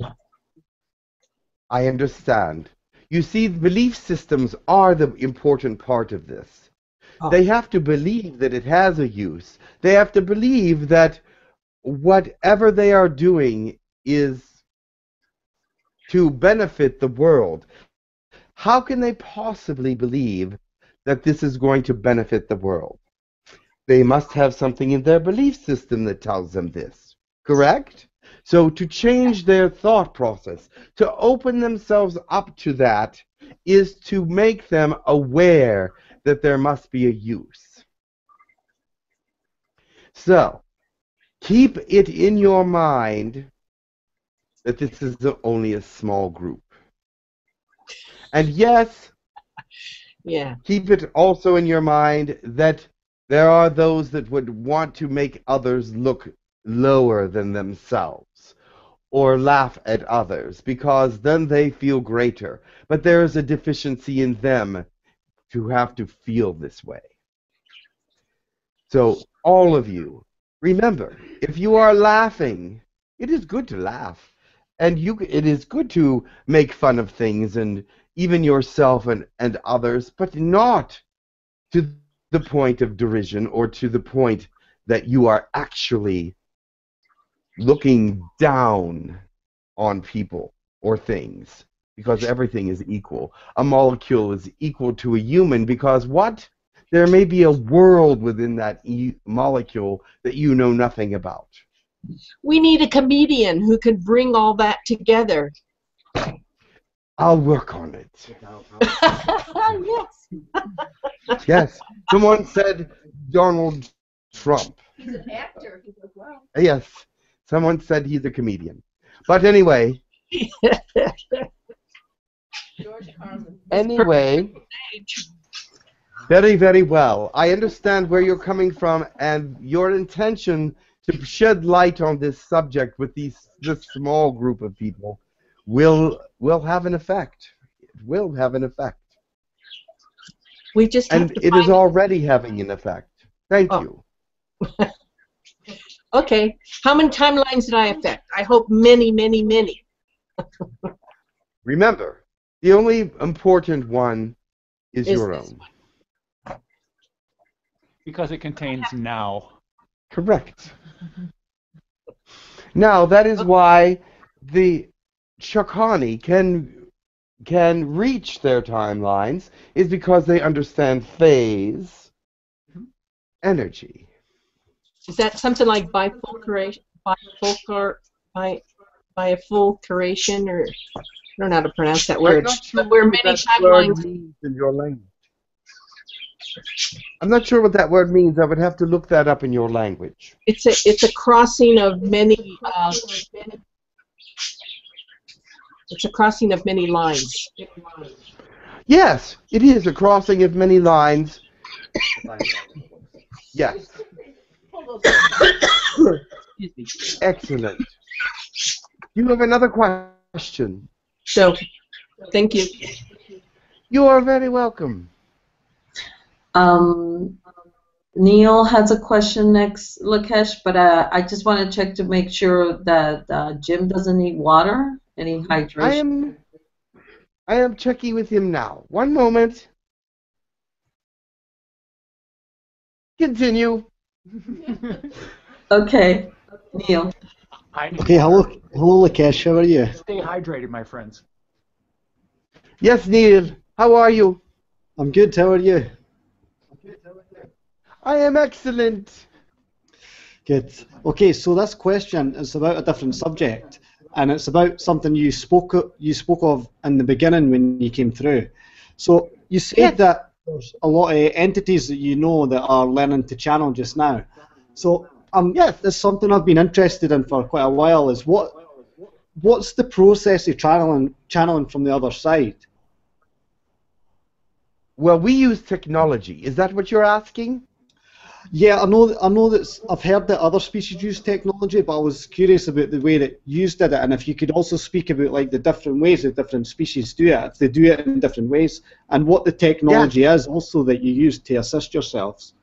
I understand. You see, belief systems are the important part of this. Oh. They have to believe that it has a use. They have to believe that whatever they are doing is to benefit the world. How can they possibly believe that this is going to benefit the world? They must have something in their belief system that tells them this. Correct? So to change their thought process, to open themselves up to that, is to make them aware that there must be a use. So, keep it in your mind that this is only a small group. And yes, Yeah. keep it also in your mind that there are those that would want to make others look lower than themselves or laugh at others because then they feel greater. But there is a deficiency in them to have to feel this way. So, all of you, remember, if you are laughing, it is good to laugh. And you, it is good to make fun of things and even yourself and, and others, but not to the point of derision or to the point that you are actually looking down on people or things because everything is equal. A molecule is equal to a human because what? There may be a world within that e- molecule that you know nothing about. We need a comedian who can bring all that together. I'll work on it. yes. Yes. Someone said Donald Trump. He's an actor. He goes, wow. Yes. Someone said he's a comedian. But anyway, George Carlin. anyway, very, very well. I understand where you're coming from and your intention to shed light on this subject with these this small group of people will will have an effect. It will have an effect. We just And it is already having an effect. Thank Oh. you. Okay. How many timelines did I affect? I hope many, many, many. Remember, the only important one is, Is your own. Because it contains now. Correct. Now that is why the Shakani can can reach their timelines is because they understand phase mm-hmm. energy. Is that something like bifurcation, bifurcar, bi, bifurcation, or I don't know how to pronounce that I'm word? not sure But where what many that word timelines. in your language. I'm not sure what that word means. I would have to look that up in your language. It's a it's a crossing of many. Uh, it's a crossing of many lines. Yes, it is a crossing of many lines. Yes, excellent. You have another question. So, thank you. You are very welcome. Um, Neil has a question next, Lakesh, but uh, I just want to check to make sure that uh, Jim doesn't need water, any hydration. I am I am checking with him now. One moment. Continue. Okay, Neil. I need Okay, hello, hello, Lakesh. How are you? Stay hydrated, my friends. Yes, Neil. How are you? I'm good. How are you? I am excellent. Good. Okay, so this question is about a different subject, and it's about something you spoke you spoke of in the beginning when you came through. So you said Yes. that there's a lot of entities that you know that are learning to channel just now. So um, Yes. it's something I've been interested in for quite a while. Is what what's the process of channeling channeling from the other side? Well, we use technology. Is that what you're asking? Yeah, I know. I know that I've heard that other species use technology, but I was curious about the way that you did it, and if you could also speak about like the different ways that different species do it, if they do it in different ways, and what the technology is also that you use to assist yourselves.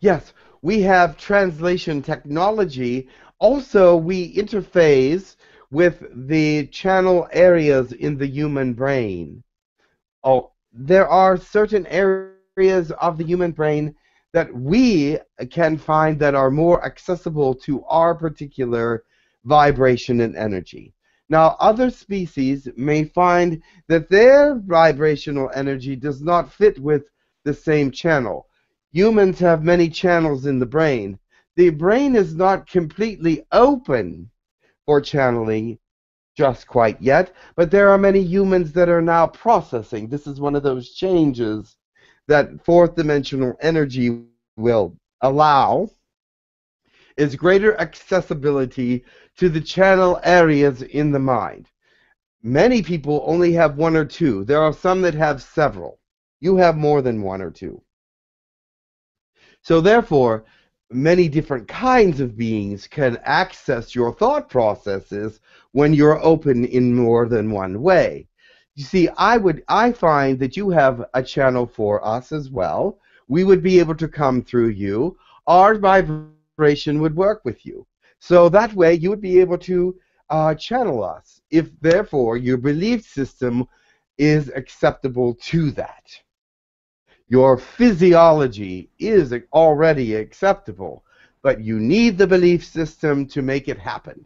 Yes, we have translation technology. Also, we interface with the channel areas in the human brain. Oh, there are certain areas of the human brain that we can find that are more accessible to our particular vibration and energy. Now, other species may find that their vibrational energy does not fit with the same channel. Humans have many channels in the brain. The brain is not completely open for channeling just quite yet, but there are many humans that are now processing. This is one of those changes that fourth dimensional energy will allow is greater accessibility to the channel areas in the mind. Many people only have one or two. There are some that have several. You have more than one or two. So therefore, many different kinds of beings can access your thought processes when you're open in more than one way. You see, I would I find that you have a channel for us as well. We would be able to come through you. Our vibration would work with you. So that way you would be able to uh, channel us if therefore your belief system is acceptable to that. Your physiology is already acceptable, but you need the belief system to make it happen.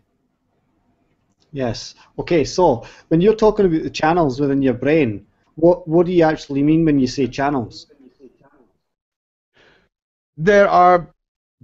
Yes. Okay, so when you're talking about the channels within your brain, what, what do you actually mean when you say channels? There are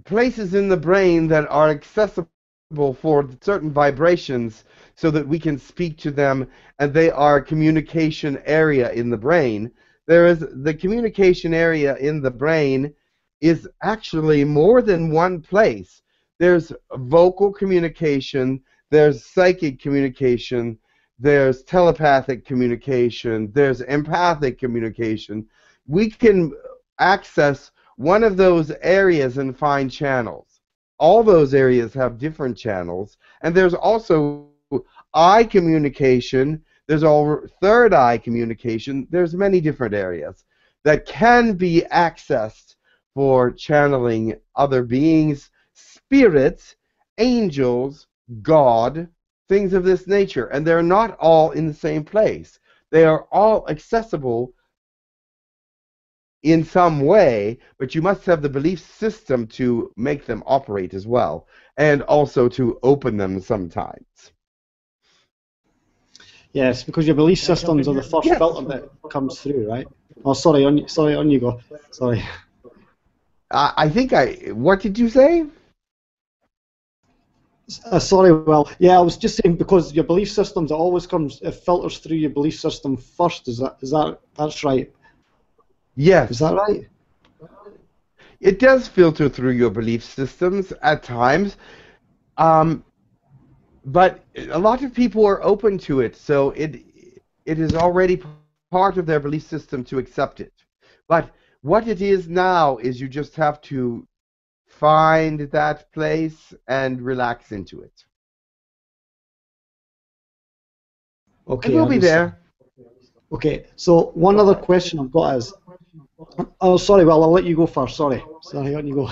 places in the brain that are accessible for certain vibrations so that we can speak to them, and they are communication area in the brain. There is the communication area in the brain is actually more than one place. There's vocal communication, there's psychic communication, there's telepathic communication, there's empathic communication. We can access one of those areas and find channels. All those areas have different channels, and there's also eye communication, there's all third eye communication, there's many different areas that can be accessed for channeling other beings, spirits, angels, God, things of this nature, and they're not all in the same place. They are all accessible in some way, but you must have the belief system to make them operate as well, and also to open them sometimes. Yes, because your belief systems are the first Yes. filter that comes through, right? Oh, sorry, on sorry, on you go. Sorry. I, I think I. What did you say? Uh, sorry, well, yeah, I was just saying because your belief systems it always comes it filters through your belief system first. Is that is that that's right? Yes. Is that right? It does filter through your belief systems at times, um, but a lot of people are open to it, so it it is already part of their belief system to accept it. But what it is now is you just have to find that place and relax into it. Okay. and we'll be there. Okay, so one other question I've got is, oh, sorry, well, I'll let you go first. Sorry, sorry, on you go.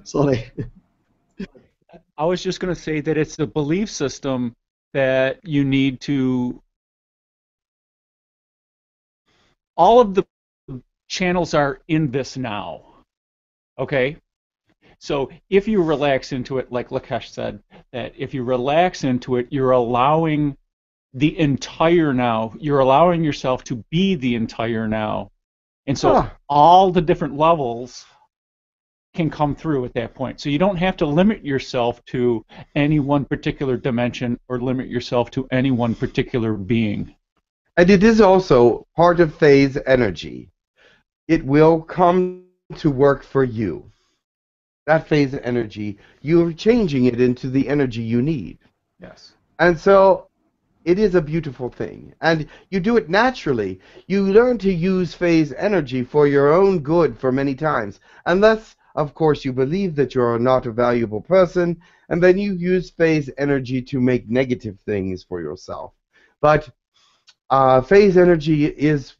sorry. I was just going to say that it's the belief system that you need to. All of the channels are in this now. Okay? So if you relax into it, like Lakesh said, that if you relax into it, you're allowing the entire now, you're allowing yourself to be the entire now. And so Huh. all the different levels can come through at that point. So you don't have to limit yourself to any one particular dimension or limit yourself to any one particular being. And it is also part of phase energy. It will come to work for you. That phase energy, you're changing it into the energy you need. Yes. And so it is a beautiful thing. And you do it naturally. You learn to use phase energy for your own good for many times. Unless, of course, you believe that you're not a valuable person, and then you use phase energy to make negative things for yourself. But uh, phase energy is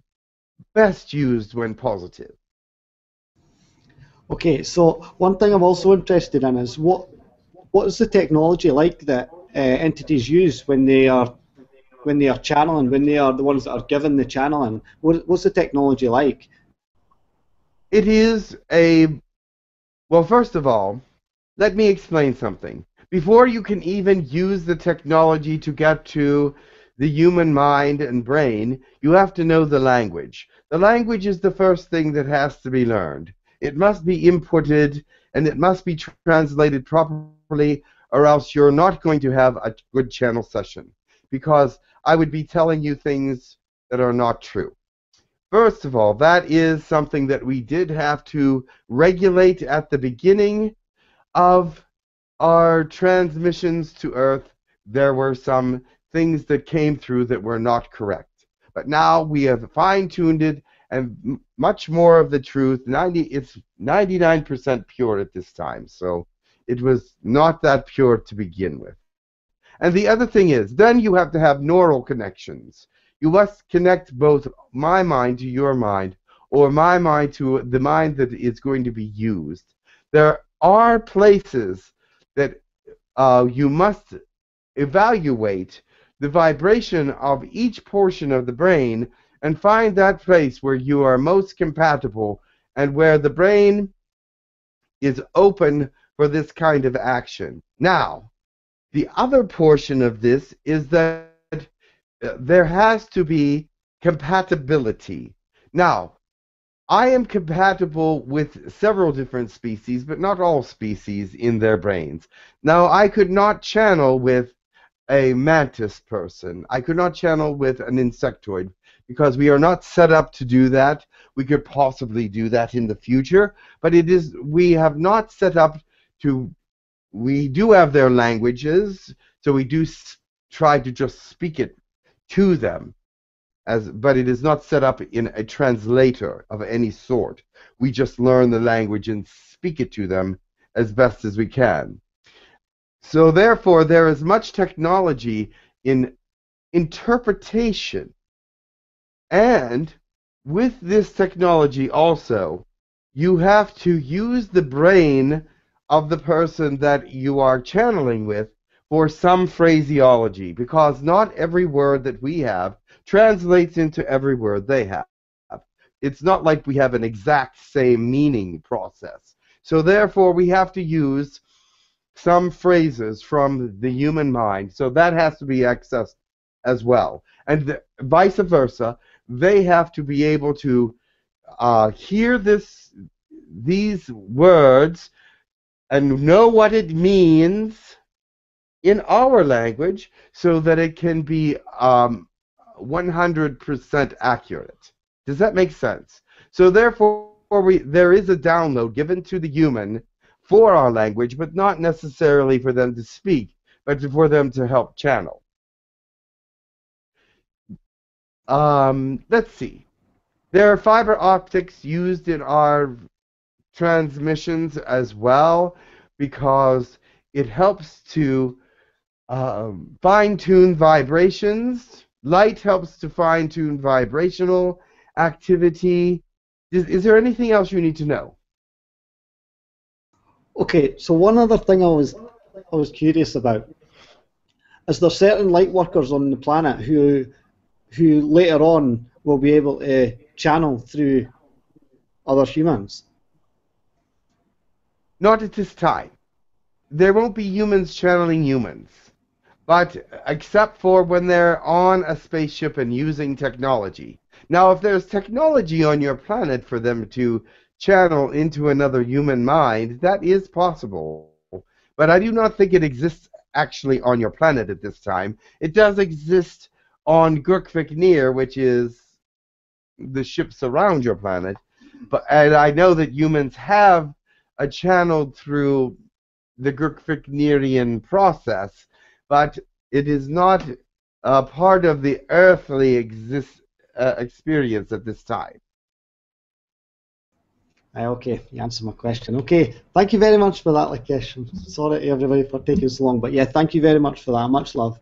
best used when positive. Okay, so one thing I'm also interested in is what what is the technology like that uh, entities use when they are when they are channeling, when they are the ones that are given the channeling? What, what's the technology like? It is a. Well, first of all, let me explain something. Before you can even use the technology to get to the human mind and brain, you have to know the language. The language is the first thing that has to be learned. It must be imported and it must be translated properly, or else you're not going to have a good channel session. Because I would be telling you things that are not true. First of all, that is something that we did have to regulate at the beginning of our transmissions to Earth. There were some things that came through that were not correct. But now we have fine tuned it and much more of the truth. 90, it's 99% pure at this time, so it was not that pure to begin with. And the other thing is, then you have to have neural connections. You must connect both my mind to your mind, or my mind to the mind that is going to be used. There are places that uh, you must evaluate the vibration of each portion of the brain and find that place where you are most compatible and where the brain is open for this kind of action. Now, the other portion of this is that uh, there has to be compatibility. Now, I am compatible with several different species, but not all species in their brains. Now, I could not channel with a mantis person. I could not channel with an insectoid because we are not set up to do that. We could possibly do that in the future, but it is we have not set up to. We do have their languages, so we do try to just speak it to them, as but it is not set up in a translator of any sort. We just learn the language and speak it to them as best as we can. So therefore, there is much technology in interpretation. And with this technology also, you have to use the brain of the person that you are channeling with for some phraseology, because not every word that we have translates into every word they have. It's not like we have an exact same meaning process. So therefore, we have to use some phrases from the human mind. So that has to be accessed as well. And the, vice versa, they have to be able to uh, hear this, these words and know what it means in our language so that it can be um, 100% accurate. Does that make sense? So therefore, we, there is a download given to the human for our language, but not necessarily for them to speak, but for them to help channel. Um, let's see. There are fiber optics used in our transmissions as well because it helps to um, fine tune vibrations. Light helps to fine tune vibrational activity. Is, is there anything else you need to know? Okay, so one other thing I was I was curious about is there certain light workers on the planet who who later on will be able to channel through other humans? Not at this time. There won't be humans channeling humans. But except for when they're on a spaceship and using technology. Now, if there's technology on your planet for them to channel into another human mind, that is possible. But I do not think it exists actually on your planet at this time. It does exist on Girk Fitneer, which is the ships around your planet. But and I know that humans have a channeled through the Girk Fitneerian process, but it is not a part of the earthly exist, uh, experience at this time. Aye, okay, you answered my question. Okay, thank you very much for that, Lakesh. I'm sorry to everybody for taking so long, but yeah, thank you very much for that. Much love.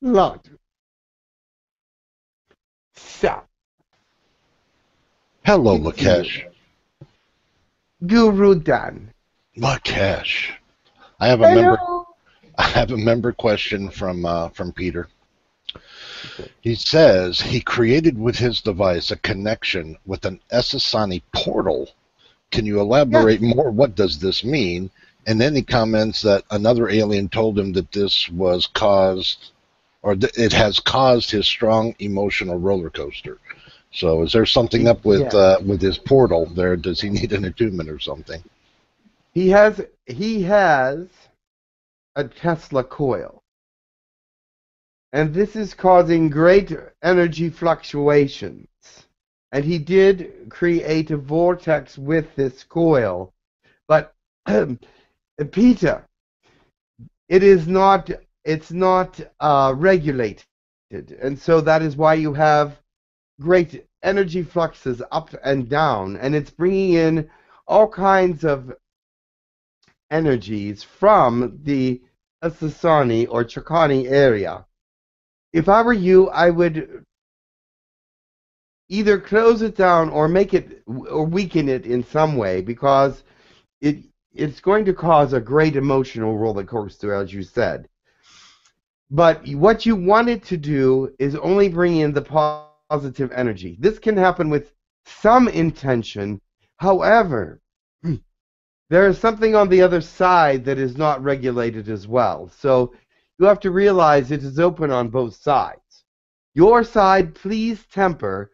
Lot. So, Hello, Lakesh. Guru Dan. Lakesh. I have a member. I have a member question from uh, from Peter. He says he created with his device a connection with an Essassani portal. Can you elaborate more? What does this mean? And then he comments that another alien told him that this was caused, or th- it has caused his strong emotional roller coaster. So, is there something up with Yeah. uh, with his portal there? Does he need an attunement or something? He has he has a Tesla coil. And this is causing great energy fluctuations. And he did create a vortex with this coil. But Peter, it is not it's not uh, regulated. And so that is why you have great energy fluxes up and down, and it's bringing in all kinds of energies from the Essassani or Chakani area. If I were you, I would either close it down or make it or weaken it in some way because it it's going to cause a great emotional roller coaster, as you said. But what you want it to do is only bring in the positive energy. This can happen with some intention. However, there is something on the other side that is not regulated as well. So you have to realize it is open on both sides. Your side, please temper.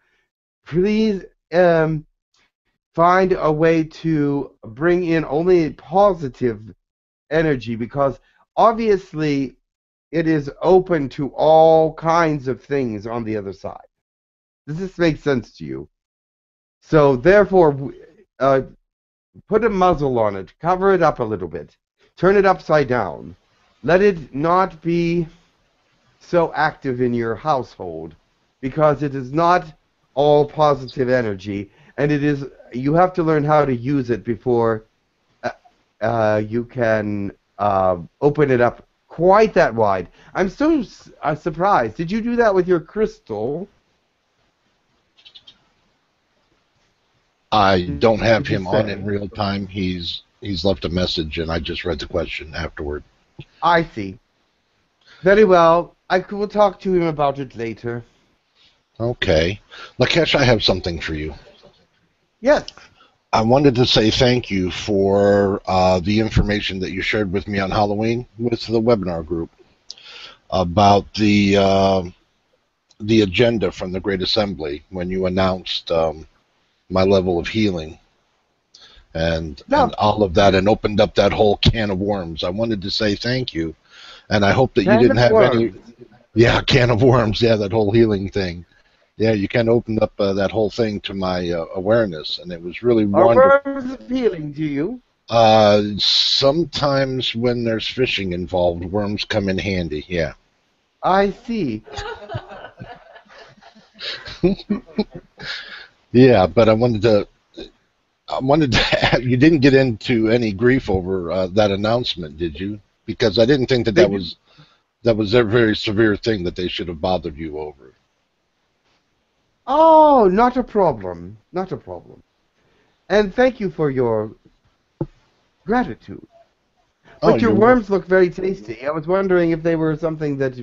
Please um, find a way to bring in only positive energy because obviously it is open to all kinds of things on the other side. Does this make sense to you? So therefore, uh, put a muzzle on it, cover it up a little bit, turn it upside down. Let it not be so active in your household because it is not all positive energy and it is you have to learn how to use it before uh, uh, you can uh, open it up quite that wide. I'm so uh, surprised. Did you do that with your crystal? I don't have him on in real time. He's he's left a message, and I just read the question afterward. I see. Very well. I will talk to him about it later. Okay. Lakesh, I have something for you. Yes. I wanted to say thank you for uh, the information that you shared with me on Halloween with the webinar group about the uh, the agenda from the Great Assembly when you announced um, my level of healing and, and all of that and opened up that whole can of worms. I wanted to say thank you, and I hope that you didn't have any. worms. Yeah, can of worms. Yeah, that whole healing thing. Yeah, you kind of opened up uh, that whole thing to my uh, awareness, and it was really Are wonderful. worms appealing to you? Uh, sometimes when there's fishing involved, worms come in handy. Yeah. I see. Yeah, but I wanted to. I wanted to. You didn't get into any grief over uh, that announcement, did you? Because I didn't think that that was that was a very severe thing that they should have bothered you over. Oh, not a problem. Not a problem. And thank you for your gratitude. Oh, But your worms look very tasty. I was wondering if they were something that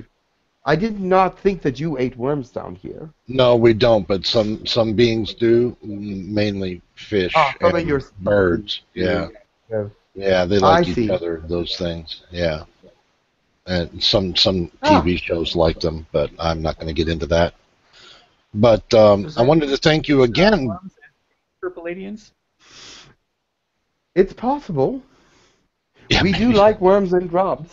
I did not think that you ate worms down here. No, we don't, but some some beings do, mainly fish Ah, some of and your- birds. Yeah, Yeah. yeah, they like I each see. other. Those things. Yeah, and some some Ah. TV shows like them, but I'm not going to get into that. But um, I wanted to thank you again. Purpleidians? It's possible. Yeah, we do like worms and grubs.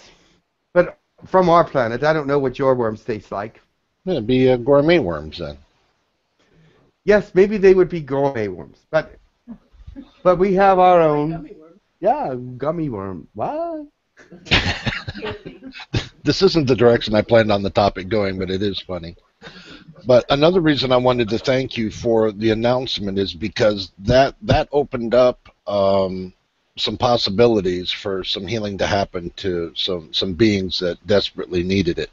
But from our planet, I don't know what your worms taste like. It'd be uh, gourmet worms then. Yes, maybe they would be gourmet worms, but but we have our own. Yeah, gummy worm. What? this isn't the direction I planned on the topic going, but it is funny. But another reason I wanted to thank you for the announcement is because that that opened up um, some possibilities for some healing to happen to some some beings that desperately needed it.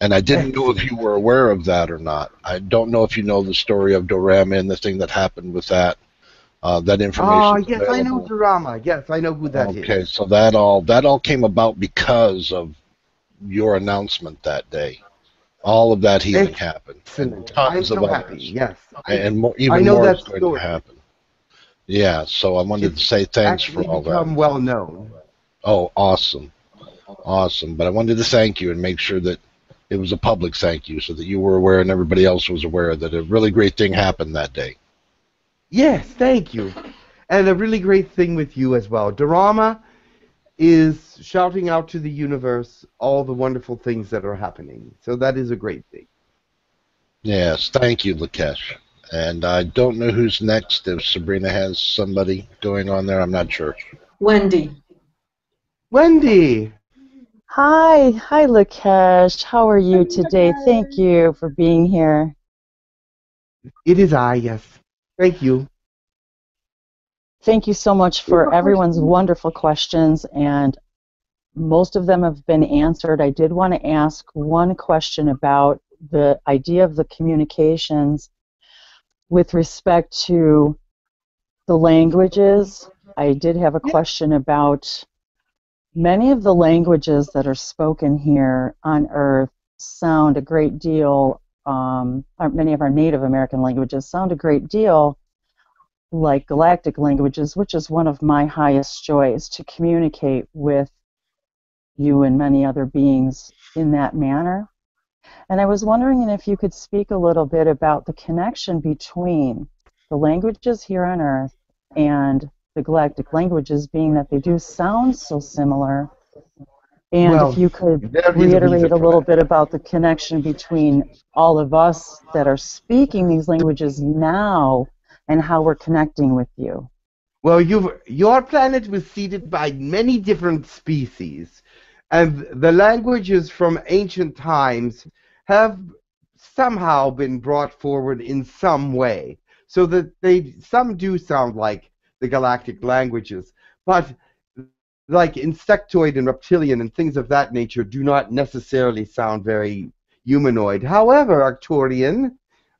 And I didn't know if you were aware of that or not. I don't know if you know the story of Dorama and the thing that happened with that. Uh, that information. Oh, yes, I know available. Drama. Yes, I know who that is. okay, so that all that all came about because of your announcement that day. All of that healing happened. And. I'm tons so of happy. others. Yes. And more, even know more is going story. to happen. Yeah, so I wanted to say thanks for all that. become well known. Oh, awesome. Awesome. But I wanted to thank you and make sure that it was a public thank you so that you were aware and everybody else was aware that a really great thing happened that day. Yes, thank you. And a really great thing with you as well. Dorama is shouting out to the universe all the wonderful things that are happening. So that is a great thing. Yes, thank you, Lakesh. And I don't know who's next. If Sabrina has somebody going on there, I'm not sure. Wendy. Wendy! Hi, hi, Lakesh. How are you today? Thank you for being here. It is I, yes. Thank you. Thank you so much for everyone's wonderful questions, and most of them have been answered. I did want to ask one question about the idea of the communications with respect to the languages. I did have a question about many of the languages that are spoken here on Earth sound a great deal, um, many of our Native American languages sound a great deal like galactic languages, which is one of my highest joys to communicate with you and many other beings in that manner. And I was wondering if you could speak a little bit about the connection between the languages here on Earth and the galactic languages, being that they do sound so similar. And Well, if you could there is a reiterate a little bit about the connection between all of us that are speaking these languages now and how we're connecting with you. Well, you've, your planet was seeded by many different species, and the languages from ancient times have somehow been brought forward in some way, so that they some do sound like the galactic languages, but like insectoid and reptilian and things of that nature do not necessarily sound very humanoid. However, Arcturian,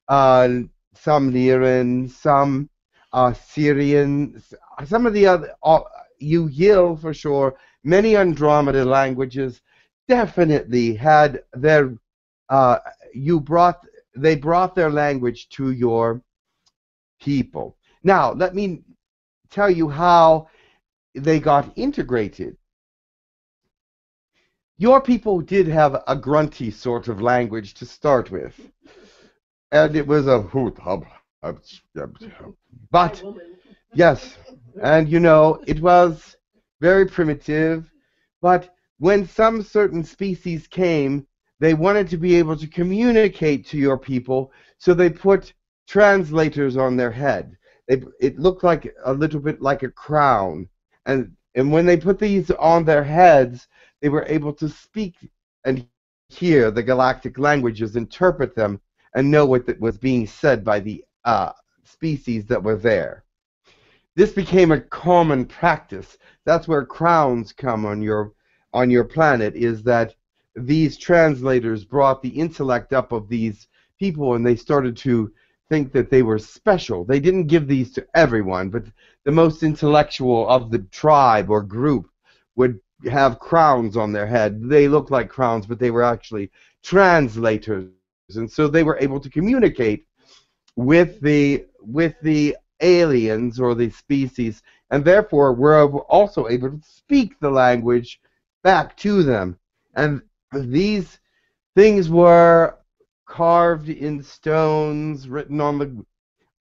uh, some Lyran, some uh, some of the other, uh, Yahyel for sure, many Andromeda languages definitely had their, uh, you brought, they brought their language to your people. Now, let me tell you how they got integrated. Your people did have a grunty sort of language to start with, and it was a hoot hub. But yes, and you know it was very primitive. But when some certain species came, they wanted to be able to communicate to your people, so they put translators on their head. They, it looked like a little bit like a crown, and and when they put these on their heads, they were able to speak and hear the galactic languages, interpret them, and know what was being said by the uh, species that were there. This became a common practice. That's where crowns come on your on your planet. Is that these translators brought the intellect up of these people, and they started to think that they were special. They didn't give these to everyone, but the most intellectual of the tribe or group would have crowns on their head. They looked like crowns, but they were actually translators, and so they were able to communicate with the with the aliens or the species, and therefore were also able to speak the language back to them. And these things were carved in stones, written on the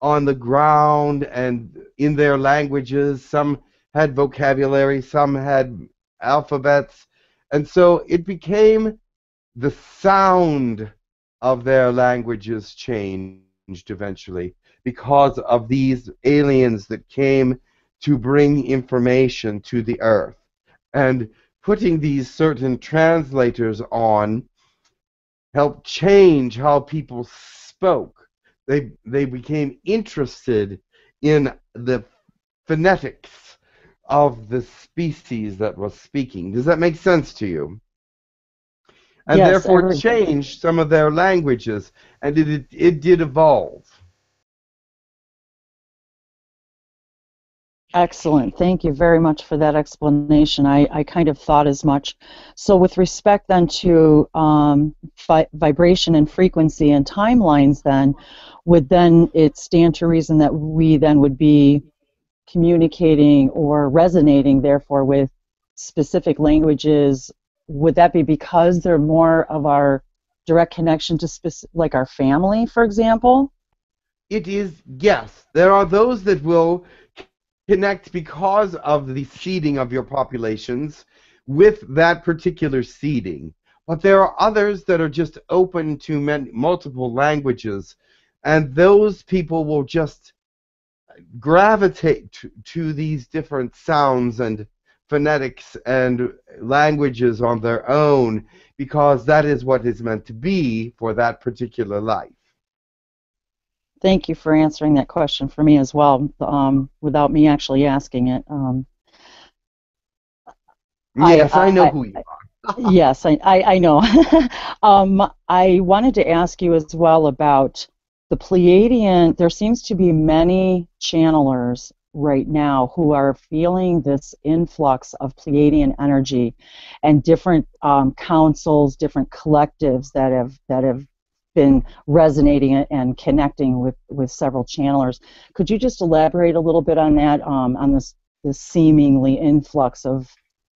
on the ground and in their languages. Some had vocabulary, some had alphabets, and so it became the sound of their languages changed eventually because of these aliens that came to bring information to the earth. And putting these certain translators on helped change how people spoke. They they became interested in the phonetics of the species that was speaking. Does that make sense to you? And Yes, therefore changed some of their languages, and it, it, it did evolve. Excellent. Thank you very much for that explanation. I, I kind of thought as much. So, with respect then to um, vi- vibration and frequency and timelines, then would then it stand to reason that we then would be communicating or resonating, therefore, with specific languages? Would that be because they're more of our direct connection to spec- like our family, for example? It is yes. There are those that will connect because of the seeding of your populations with that particular seeding. But there are others that are just open to many, multiple languages, and those people will just gravitate to, to these different sounds and phonetics and languages on their own because that is what is meant to be for that particular life. Thank you for answering that question for me as well, um, without me actually asking it. Um, I- Yes, I, know I- who you are. yes, I, I, I know. um, I wanted to ask you as well about the Pleiadian. There seems to be many channelers right now who are feeling this influx of Pleiadian energy, and different um, councils, different collectives that have that have been resonating and connecting with with several channelers. Could you just elaborate a little bit on that? Um, on this this seemingly influx of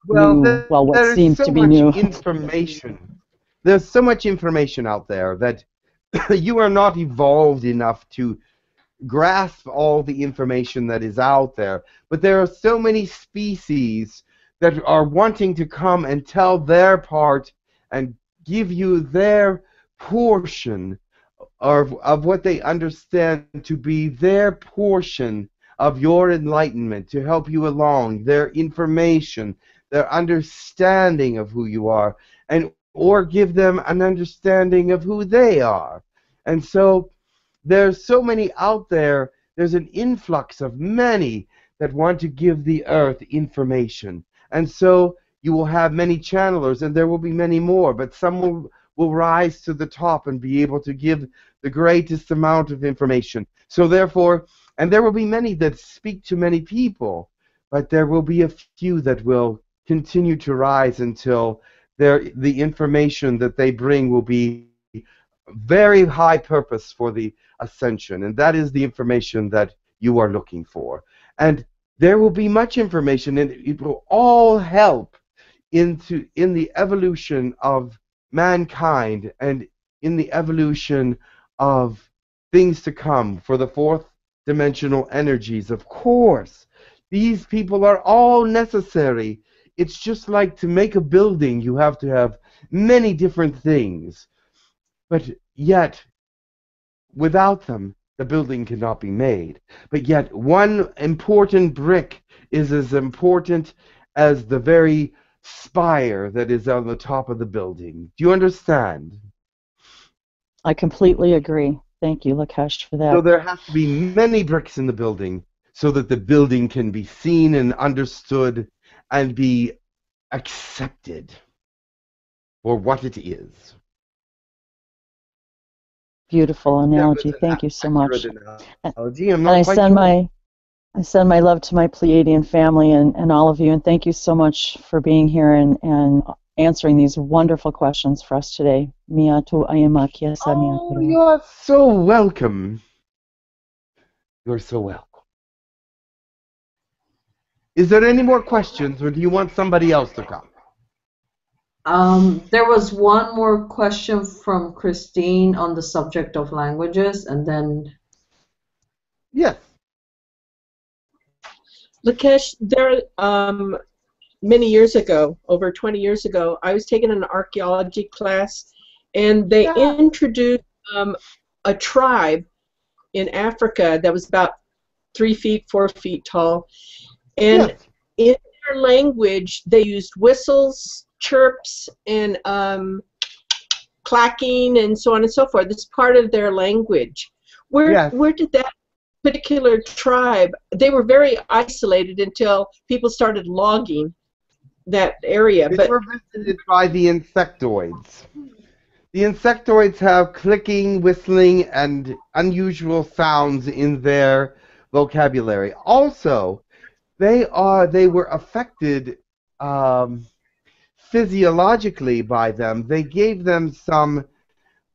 Well, new, there- well, what seems so to be new. information. There's so much information out there that you are not evolved enough to grasp all the information that is out there. But there are so many species that are wanting to come and tell their part and give you their portion of, of what they understand to be their portion of your enlightenment to help you along, their information, their understanding of who you are, and or give them an understanding of who they are. And so there's so many out there, there's an influx of many that want to give the earth information. And so you will have many channelers and there will be many more, but some will, will rise to the top and be able to give the greatest amount of information. So therefore, and there will be many that speak to many people, but there will be a few that will continue to rise until their the information that they bring will be very high purpose for the ascension, and that is the information that you are looking for. And there will be much information, and it will all help into in the evolution of mankind and in the evolution of things to come for the fourth dimensional energies. Of course, these people are all necessary. It's just like to make a building, you have to have many different things. But yet, without them, the building cannot be made. But yet, one important brick is as important as the very spire that is on the top of the building. Do you understand? I completely agree. Thank you, Lakesh, for that. So there has to be many bricks in the building so that the building can be seen and understood and be accepted for what it is. Beautiful analogy. an Thank you so much. analogy. I'm And I send sure. my I send my love to my Pleiadian family and, and all of you, and thank you so much for being here and, and answering these wonderful questions for us today. Mia tu ayamakia samia Oh, you are so welcome. You're so welcome. Is there any more questions, or do you want somebody else to come? Um, there was one more question from Christine on the subject of languages, and then Yes. Lakesh, there, um, many years ago, over 20 years ago, I was taking an archaeology class, and they introduced um, a tribe in Africa that was about three feet, four feet tall, and in their language, they used whistles, chirps, and um, clacking, and so on and so forth. It's part of their language. Where Yes. where did that particular tribe? They were very isolated until people started logging that area. They But were visited by the insectoids. The insectoids have clicking, whistling, and unusual sounds in their vocabulary. Also, they are they were affected um, physiologically by them. They gave them some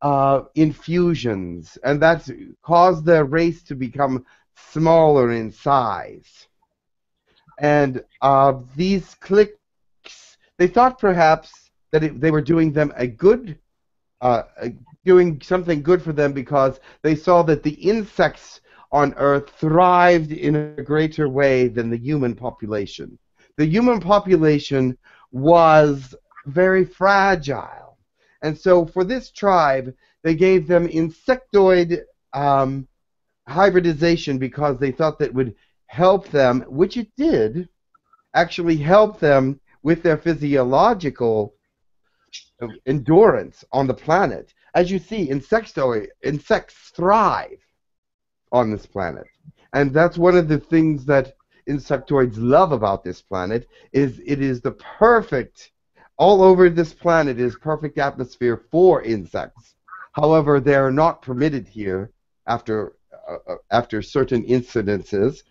uh, infusions, and that's caused their race to become smaller in size. And uh, these clicks, they thought perhaps that it, they were doing them a good, uh, doing something good for them because they saw that the insects on Earth thrived in a greater way than the human population. The human population was very fragile. And so for this tribe, they gave them insectoid um, hybridization because they thought that would help them, which it did, actually help them with their physiological endurance on the planet. As you see, insectoid, insects thrive on this planet. And that's one of the things that insectoids love about this planet is it is the perfect all over this planet is perfect atmosphere for insects. However, they are not permitted here after uh, uh, after certain incidences,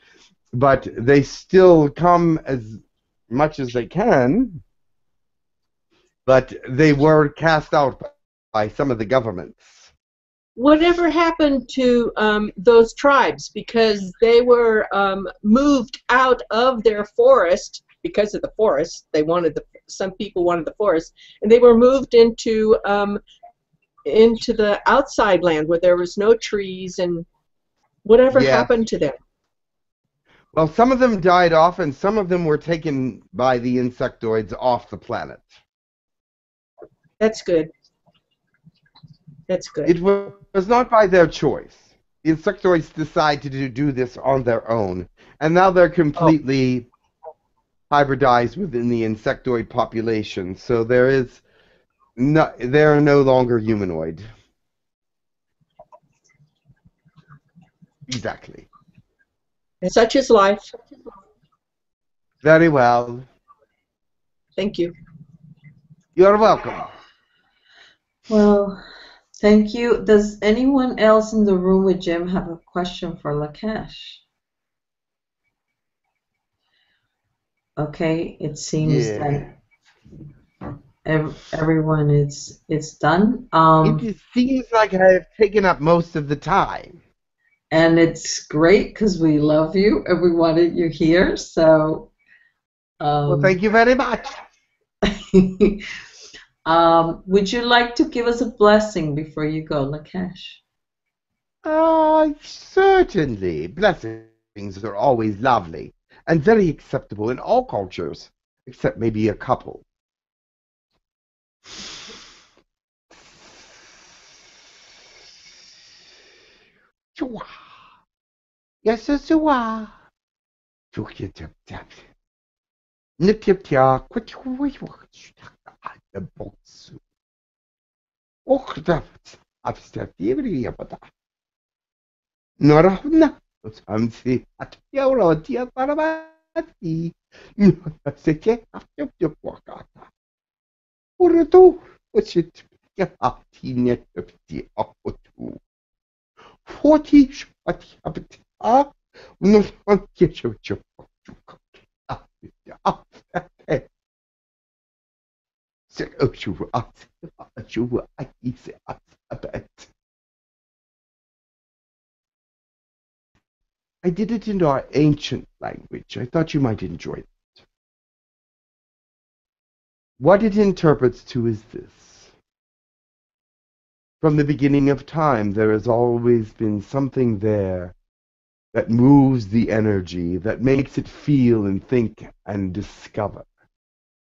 but they still come as much as they can. But they were cast out by some of the governments. Whatever happened to um, those tribes? Because they were um, moved out of their forest because of the forest. They wanted the some people wanted the forest, and they were moved into um, into the outside land where there was no trees and whatever Yeah. happened to them. Well, some of them died off, and some of them were taken by the insectoids off the planet. That's good. That's good. It was not by their choice. The insectoids decide to do, do this on their own, and now they're completely hybridized within the insectoid population. So there is no, they are no longer humanoid. Exactly. Such is life. Very well. Thank you. You're welcome. Well, thank you. Does anyone else in the room with Jim have a question for Lakesh? Okay, it seems Yeah. that ev- everyone is is done. Um, It seems like I have taken up most of the time. and it's great because we love you and we wanted you here. So, um, Well, thank you very much. um, would you like to give us a blessing before you go, Lakesh? Ah, certainly. Blessings are always lovely and very acceptable in all cultures, except maybe a couple. Chua. Yes, it's a Chukya tip tap. Nip tip tia, quit the box. Och, Los Anzi atpiaula tia parabati. Seke aftioptio kuakata. Uretu osit ja atine töpti apotu. Foti spati abit a no fantie chopchop. Ah, Sek ook zo af, zo uit iets af, abet. I did it in our ancient language. I thought you might enjoy it. What it interprets to is this. From the beginning of time, there has always been something there that moves the energy, that makes it feel and think and discover,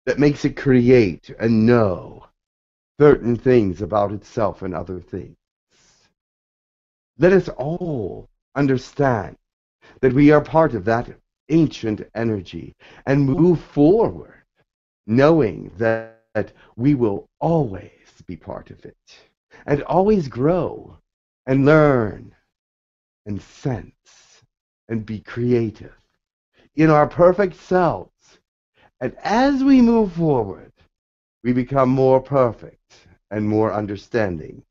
that makes it create and know certain things about itself and other things. Let us all understand that we are part of that ancient energy and move forward knowing that, that we will always be part of it and always grow and learn and sense and be creative in our perfect selves. And as we move forward, we become more perfect and more understanding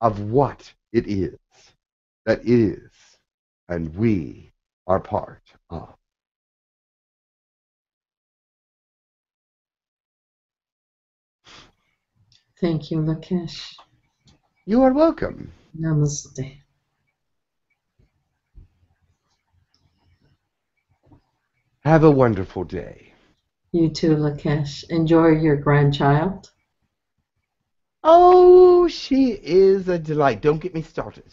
of what it is that is and we are part of. Thank you, Lakesh. You are welcome. Namaste. Have a wonderful day. You too, Lakesh. Enjoy your grandchild. Oh, she is a delight. Don't get me started.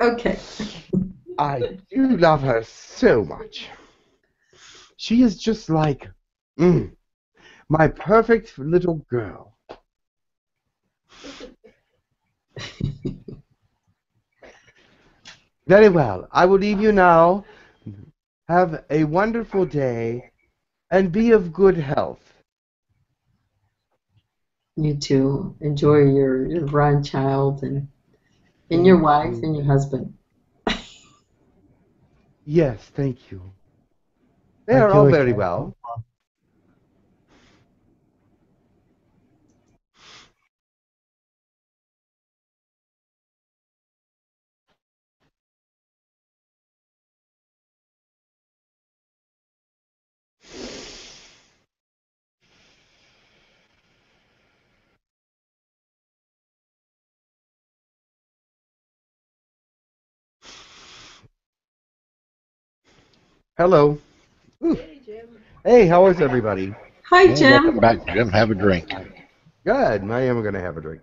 Okay. I do love her so much. She is just like mm, my perfect little girl. Very well. I will leave you now. Have a wonderful day and be of good health. You too. Enjoy your, your grandchild and and your wife and your husband. Yes, thank you. They Thank are you all very well. Hello. Ooh. Hey, Jim. Hey, how is everybody? Hi, Hey, Jim. welcome back, Jim. Have a drink. Good. I am going to have a drink.